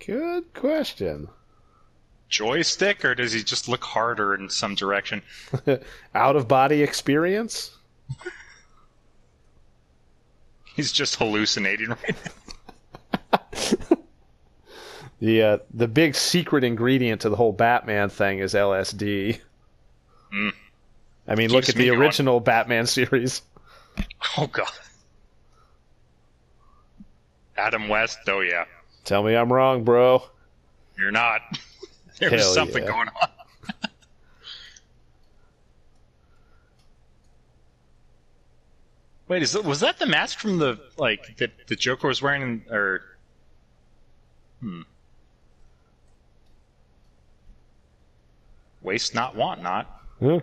Good question. Joystick, or does he just look harder in some direction? Out of body experience? He's just hallucinating right now. The uh, the big secret ingredient to the whole Batman thing is LSD. Mm. I mean, look at the me on- original Batman series. Oh god. Adam West, oh yeah. Tell me I'm wrong, bro. You're not. There was Hell something yeah. going on. Wait, is was that the mask from the like that the Joker was wearing? In, or hmm, waste not, want not. Huh?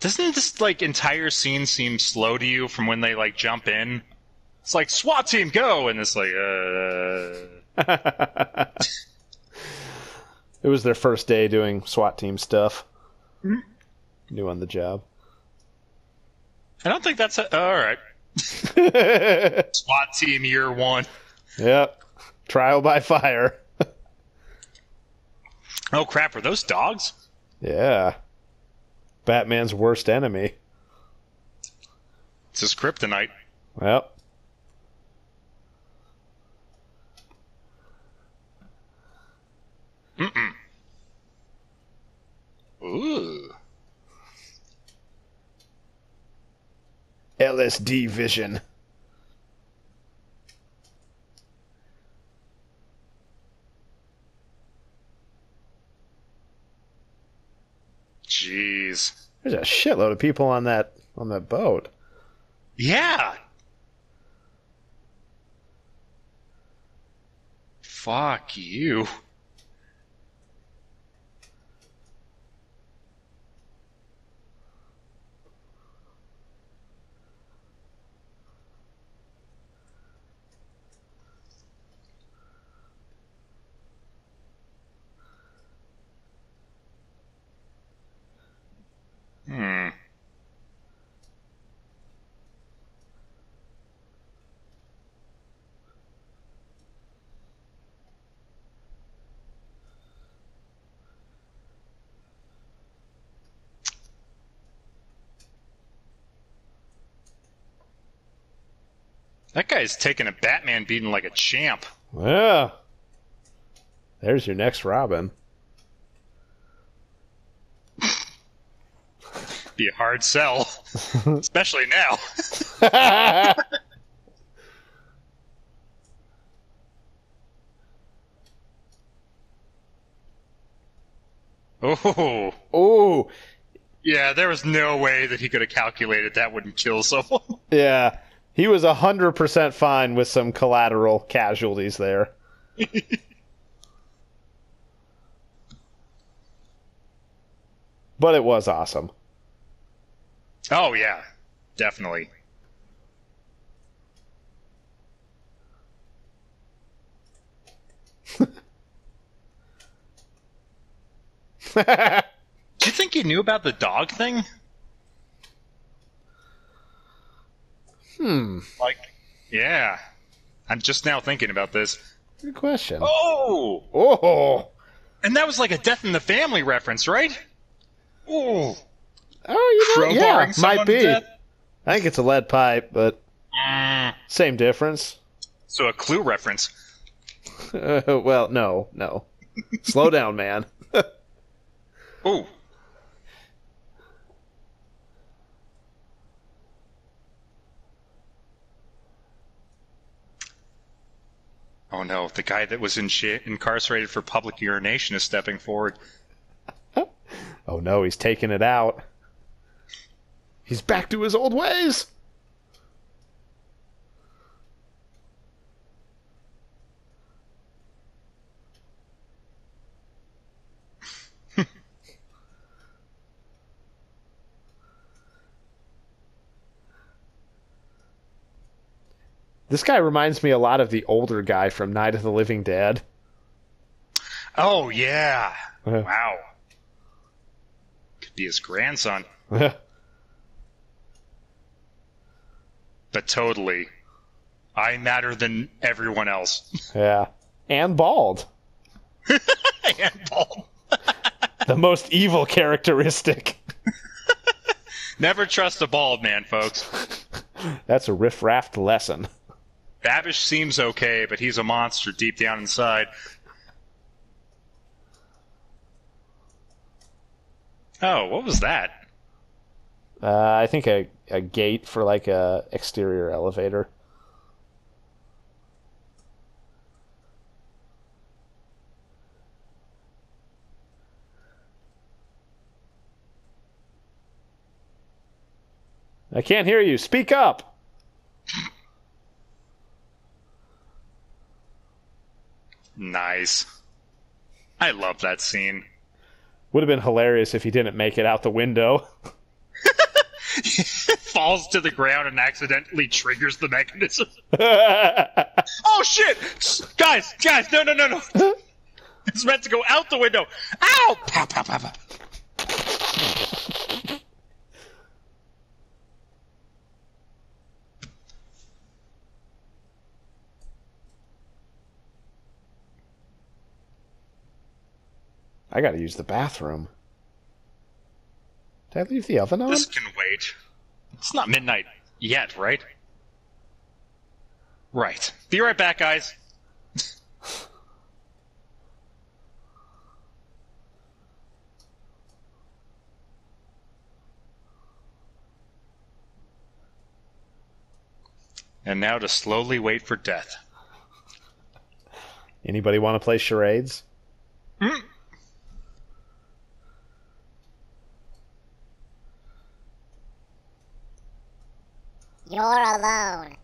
Doesn't this like entire scene seem slow to you from when they like jump in? It's like SWAT team go, and it's like uh. it was their first day doing SWAT team stuff. New on the job. I don't think that's a, all right. SWAT team year one. yep. Trial by fire. Oh crap! Are those dogs? Yeah. Batman's worst enemy. It's his kryptonite. Well. Mm-mm. Ooh. LSD vision. Jeez. There's a shitload of people on that on that boat. Yeah. Fuck you. Hmm. That guy's taking a Batman beating like a champ. Yeah. There's your next Robin. Be a hard sell, especially now. Oh, oh, yeah, there was no way that he could have calculated that wouldn't kill someone. yeah. He was a 100% fine with some collateral casualties there. but it was awesome. Oh, yeah, definitely. Do you think he knew about the dog thing? Hmm. Like, yeah. I'm just now thinking about this. Good question. Oh! Oh. And that was like a death in the family reference, right? Oh. Oh, you know, yeah, might be. I think it's a lead pipe, but Mm, same difference. so a clue reference. well, no, no. Slow down, man. Ooh. Oh no, the guy that was in sh- incarcerated for public urination is stepping forward. Oh no, he's taking it out. He's back to his old ways. This guy reminds me a lot of the older guy from Night of the Living Dead. Oh yeah. Uh. Wow. Could be his grandson. yeah. But totally. I matter than everyone else. Yeah, and bald. and Paul. The most evil characteristic. Never trust a bald man, folks. That's a riff raft lesson. Babish seems okay, but he's a monster deep down inside. Oh, what was that? Uh, I think a, a gate for like a exterior elevator. I can't hear you. Speak up. Nice. I love that scene. Would have been hilarious if he didn't make it out the window. Falls to the ground and accidentally triggers the mechanism. oh shit! Guys, guys, no, no, no, no. It's meant to go out the window. Ow! Pow, pow, pow, pow. I gotta use the bathroom. Did I leave the oven on? This can wait. It's not midnight yet, right? Right. Be right back, guys. and now to slowly wait for death. Anybody want to play charades? Hmm. You're alone.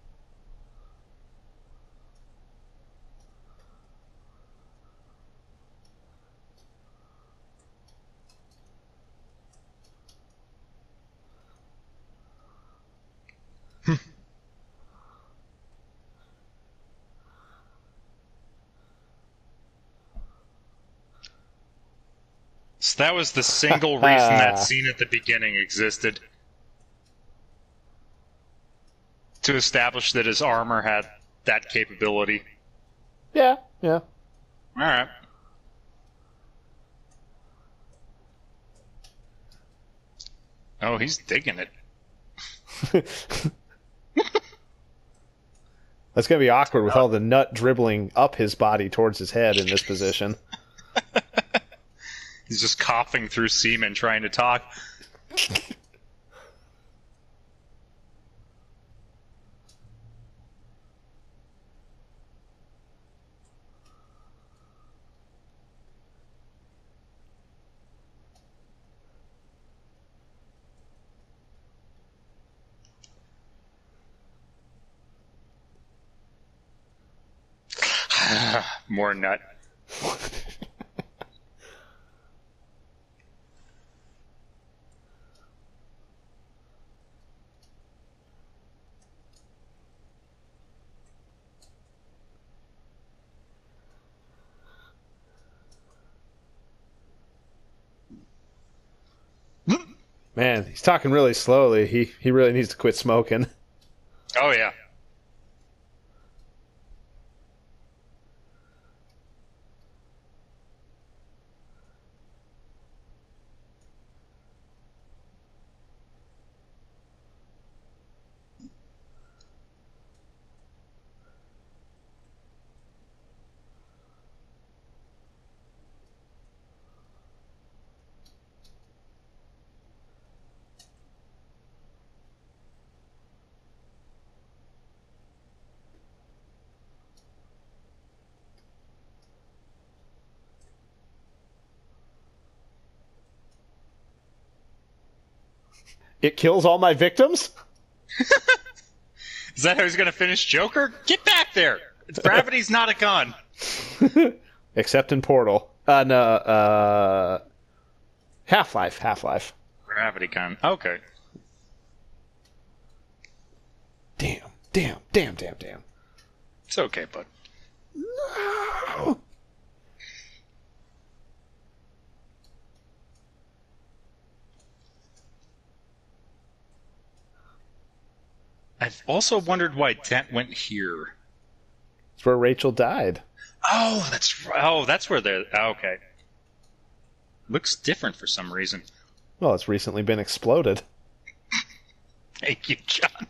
So that was the single reason that scene at the beginning existed. To establish that his armor had that capability. Yeah, yeah. Alright. Oh, he's digging it. That's gonna be awkward with all the nut dribbling up his body towards his head in this position. He's just coughing through semen trying to talk. More nut. Man, he's talking really slowly. He he really needs to quit smoking. Oh yeah. It kills all my victims? Is that how he's gonna finish Joker? Get back there! Gravity's not a gun. Except in Portal. Uh no, uh Half Life, Half Life. Gravity gun. Okay. Damn, damn, damn, damn, damn. It's okay, bud. No. I've also wondered why Dent went here. It's where Rachel died. Oh, that's. Oh, that's where they're. oh, okay. Looks different for some reason. Well, it's recently been exploded. Thank you, John.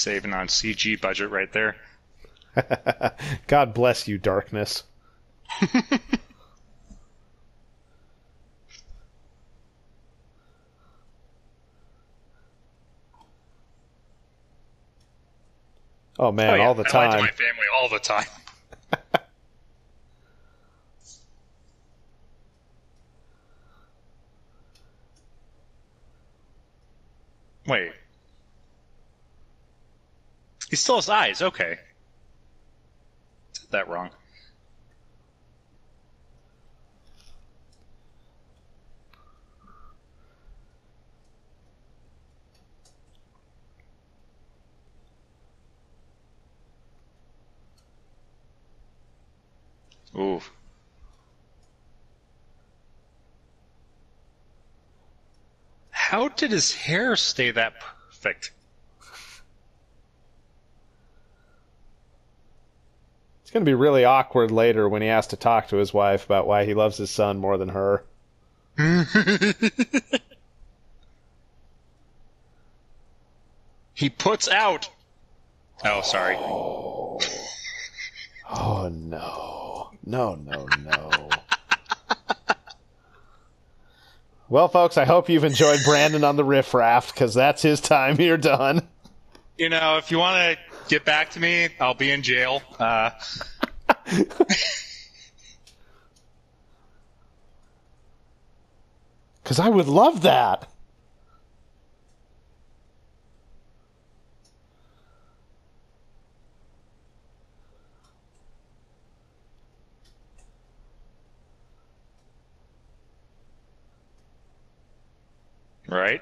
Saving on CG budget right there. God bless you, darkness. oh man, Oh, yeah, all the I lied to time. my family all the time. Wait. He still has eyes, okay. Said that wrong. Ooh. How did his hair stay that perfect? It's going to be really awkward later when he has to talk to his wife about why he loves his son more than her. he puts out. Oh, sorry. Oh no. No, no, no. well, folks, I hope you've enjoyed Brandon on the riff raft because that's his time. You're done. You know, if you want to get back to me, I'll be in jail. Uh, Because I would love that. right?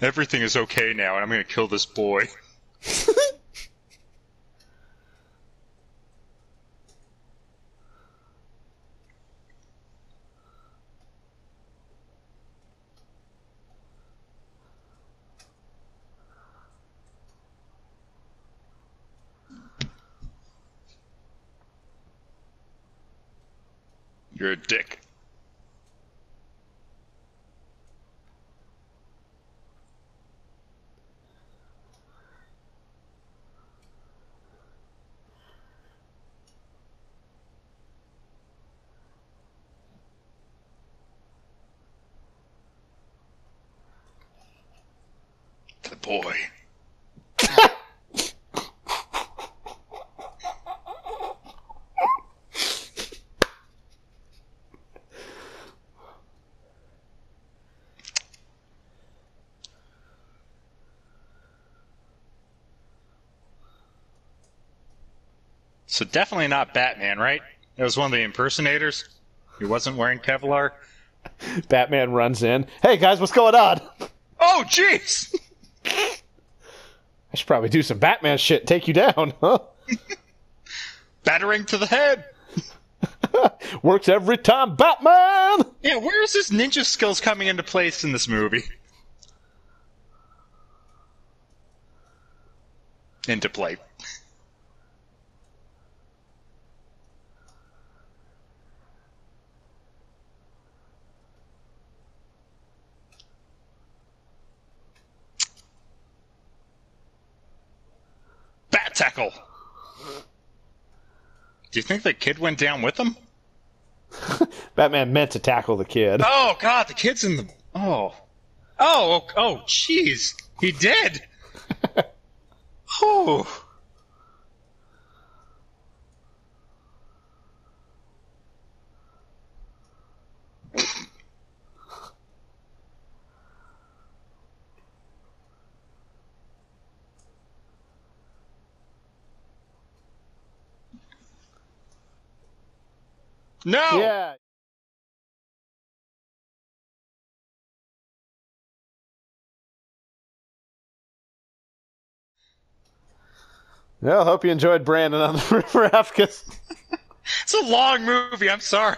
Everything is okay now, and I'm going to kill this boy. You're a dick. The boy. So definitely not Batman, right? It was one of the impersonators. He wasn't wearing Kevlar. Batman runs in. Hey, guys, what's going on? Oh, jeez! I should probably do some Batman shit, take you down, huh? Battering to the head. Works every time, Batman! Yeah, where is his ninja skills coming into place in this movie? Into play. Bat tackle. Do you think the kid went down with him? Batman meant to tackle the kid. Oh God, the kid's in the. Oh, oh, oh, oh jeez, he did. oh. No. Yeah. Well, hope you enjoyed Brandon on the river 'cause It's a long movie. I'm sorry.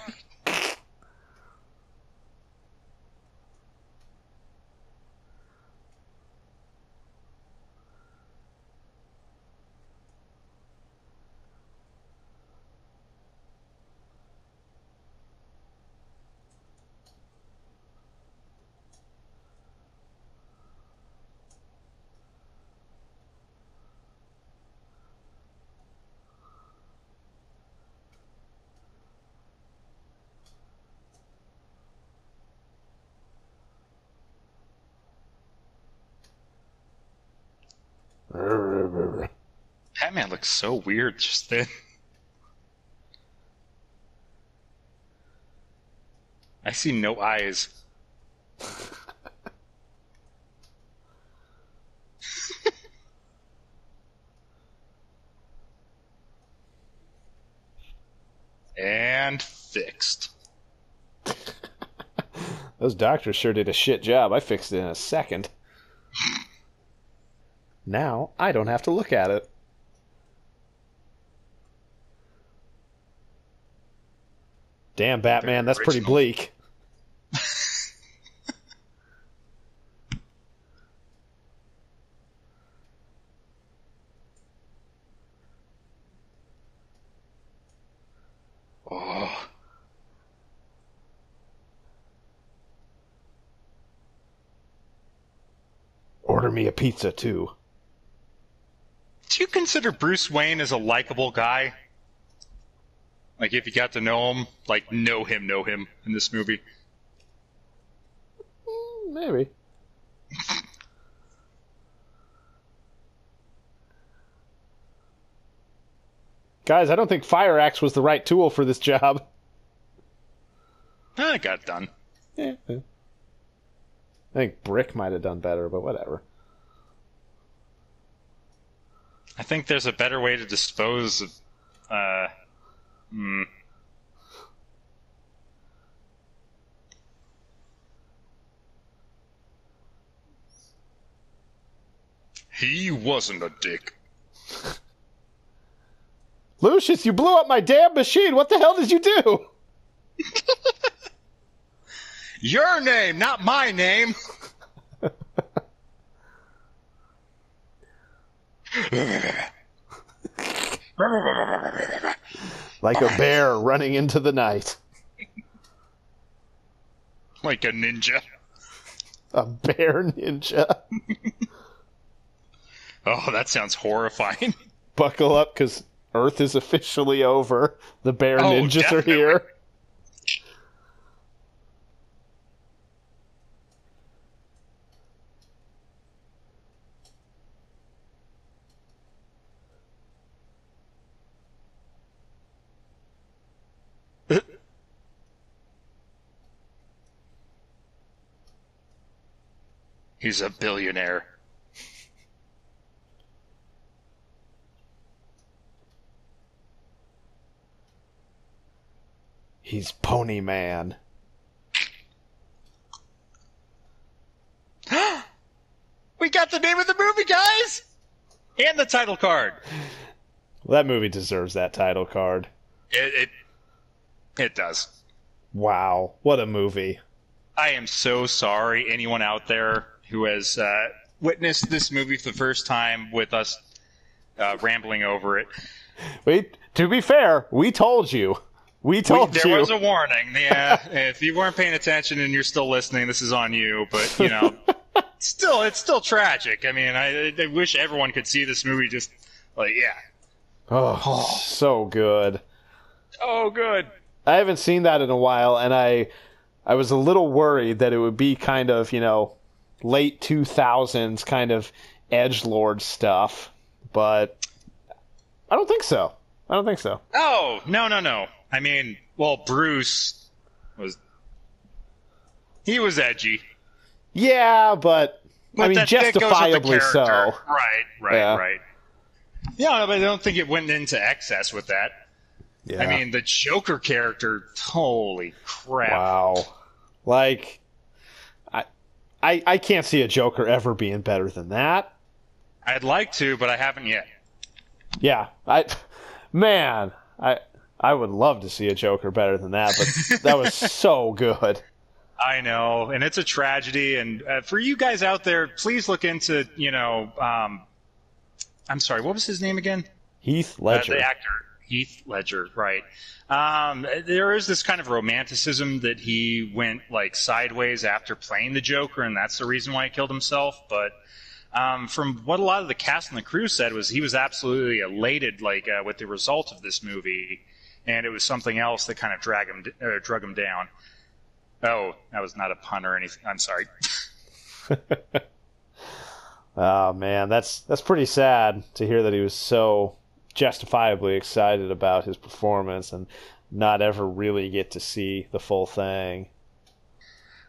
Looks so weird just then. I see no eyes. and fixed. Those doctors sure did a shit job. I fixed it in a second. Now I don't have to look at it. Damn, Batman, that's pretty bleak. Oh. Order me a pizza, too. Do you consider Bruce Wayne as a likable guy? Like, if you got to know him, like, know him, know him in this movie. Mm, Maybe. Guys, I don't think Fire Axe was the right tool for this job. Ah, it got done. Eh. I think Brick might have done better, but whatever. I think there's a better way to dispose of. Uh, hmm. He wasn't a dick. Lucius, you blew up my damn machine. What the hell did you do? Your name, not my name. Like a bear running into the night. like a ninja. A bear ninja. Oh, that sounds horrifying. Buckle up, because Earth is officially over. The bear Oh, ninjas are here. He's a billionaire. He's Pony Man. We got the name of the movie, guys! And the title card. Well, that movie deserves that title card. It, it, it does. Wow, what a movie. I am so sorry, anyone out there who has uh, witnessed this movie for the first time with us uh, rambling over it. Wait, to be fair, we told you. We We- told there you. was a warning. Yeah, if you weren't paying attention and you're still listening, this is on you. But you know, still, it's still tragic. I mean, I, I wish everyone could see this movie. Just like, yeah, oh, so good. oh, good. I haven't seen that in a while, and I, I was a little worried that it would be kind of you know, late two thousands kind of edge lord stuff, but I don't think so. I don't think so. Oh no, no, no. I mean, well, Bruce was he was edgy. Yeah, but I mean, that- that goes with the justifiably so. Right, right, Yeah. right. Yeah, but I don't think it went into excess with that. Yeah. I mean, the Joker character, holy crap. Wow. Like I I can't see a Joker ever being better than that. I'd like to, but I haven't yet. Yeah. I man, I I would love to see a Joker better than that, but that was so good. I know, and it's a tragedy. And uh, for you guys out there, please look into, you know, um, I'm sorry, what was his name again? Heath Uh, Ledger. the actor Heath Ledger, right? Um, there is this kind of romanticism that he went like sideways after playing the Joker, and that's the reason why he killed himself. But um, from what a lot of the cast and the crew said was he was absolutely elated, like uh, with the result of this movie, and it was something else that kind of drag him, uh, drug him down. Oh, that was not a pun or anything. I'm sorry. Oh man, that's that's pretty sad to hear that he was so justifiably excited about his performance and not ever really get to see the full thing.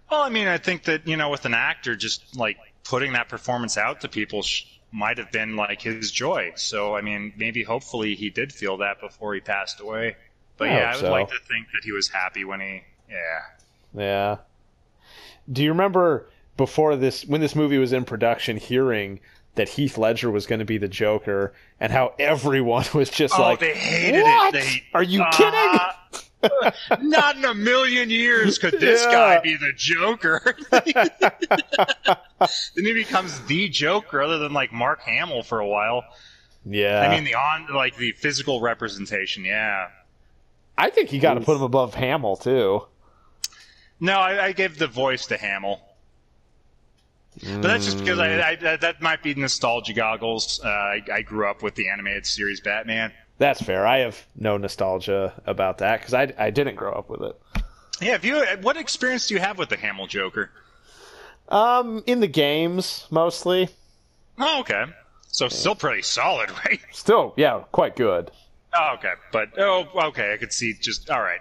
Well, I mean, I think that you know, with an actor, just like putting that performance out to people sh- might have been like his joy. So, I mean, maybe hopefully he did feel that before he passed away. But I yeah, I would so. like to think that he was happy when he, yeah. Yeah. Do you remember before this when this movie was in production hearing that Heath Ledger was going to be the Joker and how everyone was just oh, like they hated what? it. They, Are you Uh, Not in a million years could this Yeah. guy be the Joker. then he becomes the Joker, other than like Mark Hamill for a while. Yeah. I mean, the on like the physical representation, yeah. I think you got to put him above Hamill too. No, I, I gave the voice to Hamill. But that's just because I, I that, might be nostalgia goggles. Uh, I, I grew up with the animated series Batman. That's fair. I have no nostalgia about that because I, I didn't grow up with it. Yeah, if you what experience do you have with the Hamill Joker? Um, in the games mostly. Oh, okay. So still pretty solid, right? Still, yeah, quite good. Oh, okay. But oh, okay. I could see just all right.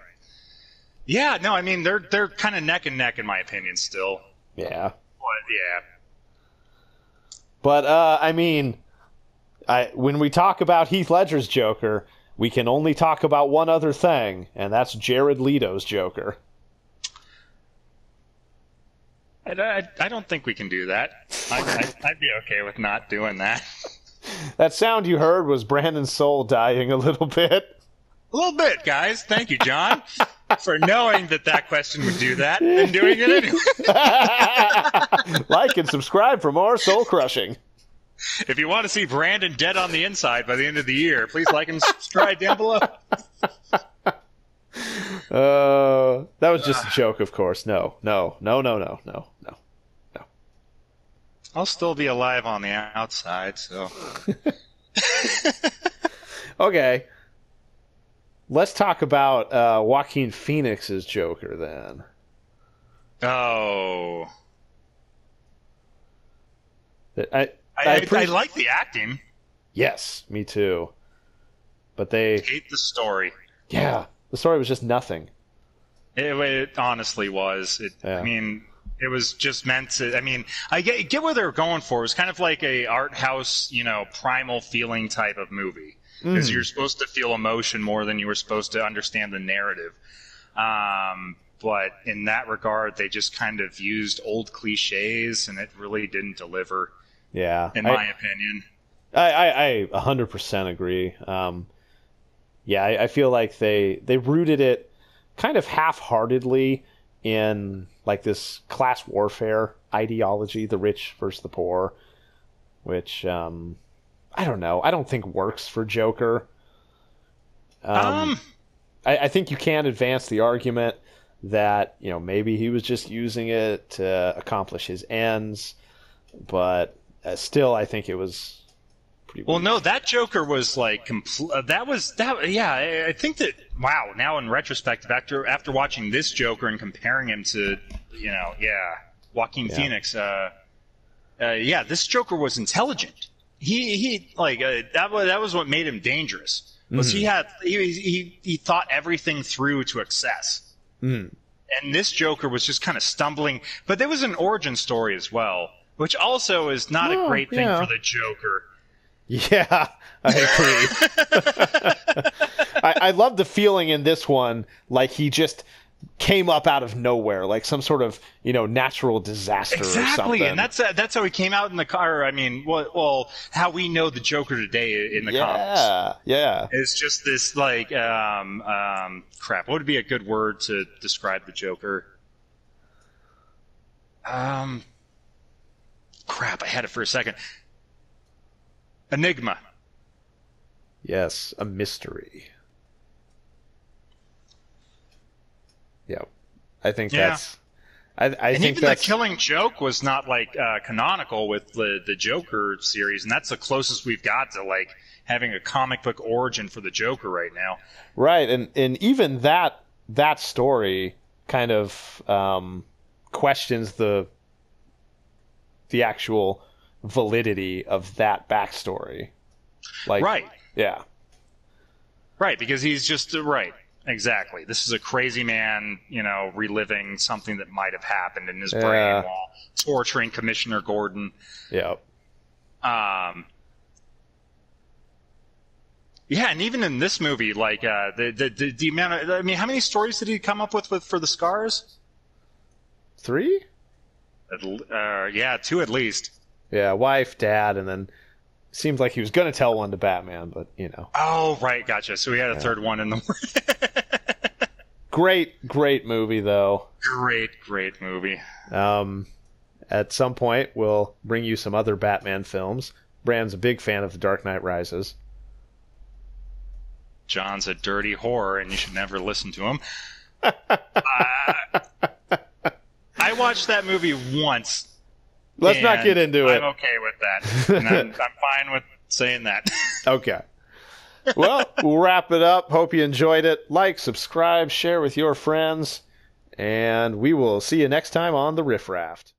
Yeah, no, I mean they're they're kind of neck and neck in my opinion still. Yeah. But yeah, But uh, I mean, I when we talk about Heath Ledger's Joker, we can only talk about one other thing, and that's Jared Leto's Joker. I, I, I don't think we can do that. I, I, I'd be okay with not doing that. That sound you heard was Brandon's soul dying a little bit. A little bit, guys. Thank you, John, for knowing that that question would do that and doing it anyway. like and subscribe for more soul crushing. If you want to see Brandon dead on the inside by the end of the year, please like and subscribe down below. Uh, that was just a joke, of course. No, no, no, no, no, no, no. I'll still be alive on the outside, so. Okay. Let's talk about uh, Joaquin Phoenix's Joker then. Oh. I, I, I appre- I like the acting. yes, me too. But they, Hate the story. yeah, the story was just nothing. It, it honestly was. It, Yeah. I mean, it was just meant to. I mean, I get, get what they were going for. It was kind of like a art house, you know, primal feeling type of movie because Mm. you're supposed to feel emotion more than you were supposed to understand the narrative. Um, but in that regard, they just kind of used old cliches, and it really didn't deliver, Yeah, in I- my opinion. I, I, I 100% agree. Um, yeah, I, I feel like they they rooted it kind of half-heartedly in like this class warfare ideology, the rich versus the poor, which um, I don't know. I don't think works for Joker. Um, Um, I, I think you can advance the argument that you know maybe he was just using it to accomplish his ends, but uh, still, I think it was pretty. Well, no, that Joker was like compl- uh, that was that. Yeah, I, I think that. Wow, now in retrospect, after after watching this Joker and comparing him to, you know, yeah, Joaquin Yeah. Phoenix. Uh, uh, yeah, this Joker was intelligent. He he like uh, that was that was what made him dangerous. Was he had he, he he thought everything through to excess. Mhm. And this Joker was just kind of stumbling, but there was an origin story as well, which also is not Oh, a great thing yeah. for the Joker. Yeah, I agree. I, I love the feeling in this one, like he just came up out of nowhere, like some sort of you know natural disaster or Exactly, something. and that's uh, that's how he came out in the car. I mean, well, well, how we know the Joker today in the comics yeah, yeah. is just this like um, um, crap. What would be a good word to describe the Joker? Um, crap. I had it for a second. Enigma. Yes, a mystery. Yeah, I think Yeah. that's. I, I and think even the Killing Joke was not like uh, canonical with the the Joker series, and that's the closest we've got to like having a comic book origin for the Joker right now. right, and and even that that story kind of um, questions the the actual validity of that backstory. Like, right, Yeah. right, because he's just uh, right. Exactly. This is a crazy man, you know, reliving something that might have happened in his Yeah. brain while torturing Commissioner Gordon. Yeah. Um, yeah, and even in this movie, like uh, the, the the the amount of, I mean, how many stories did he come up with, with for the scars? Three? Uh, yeah, two at least. Yeah, wife, dad, and then seems like he was going to tell one to Batman, but you know. Oh, right, gotcha. So we had a third one in the Great, great movie though. great, great movie. Um, at some point, we'll bring you some other Batman films. Brand's a big fan of The Dark Knight Rises. John's a dirty whore, and you should never listen to him. uh, I watched that movie once. Let's not get into it. I'm okay with that. And I'm, I'm fine with saying that. Okay. well, we'll wrap it up. Hope you enjoyed it. Like, subscribe, share with your friends, and we will see you next time on the Riff Raft.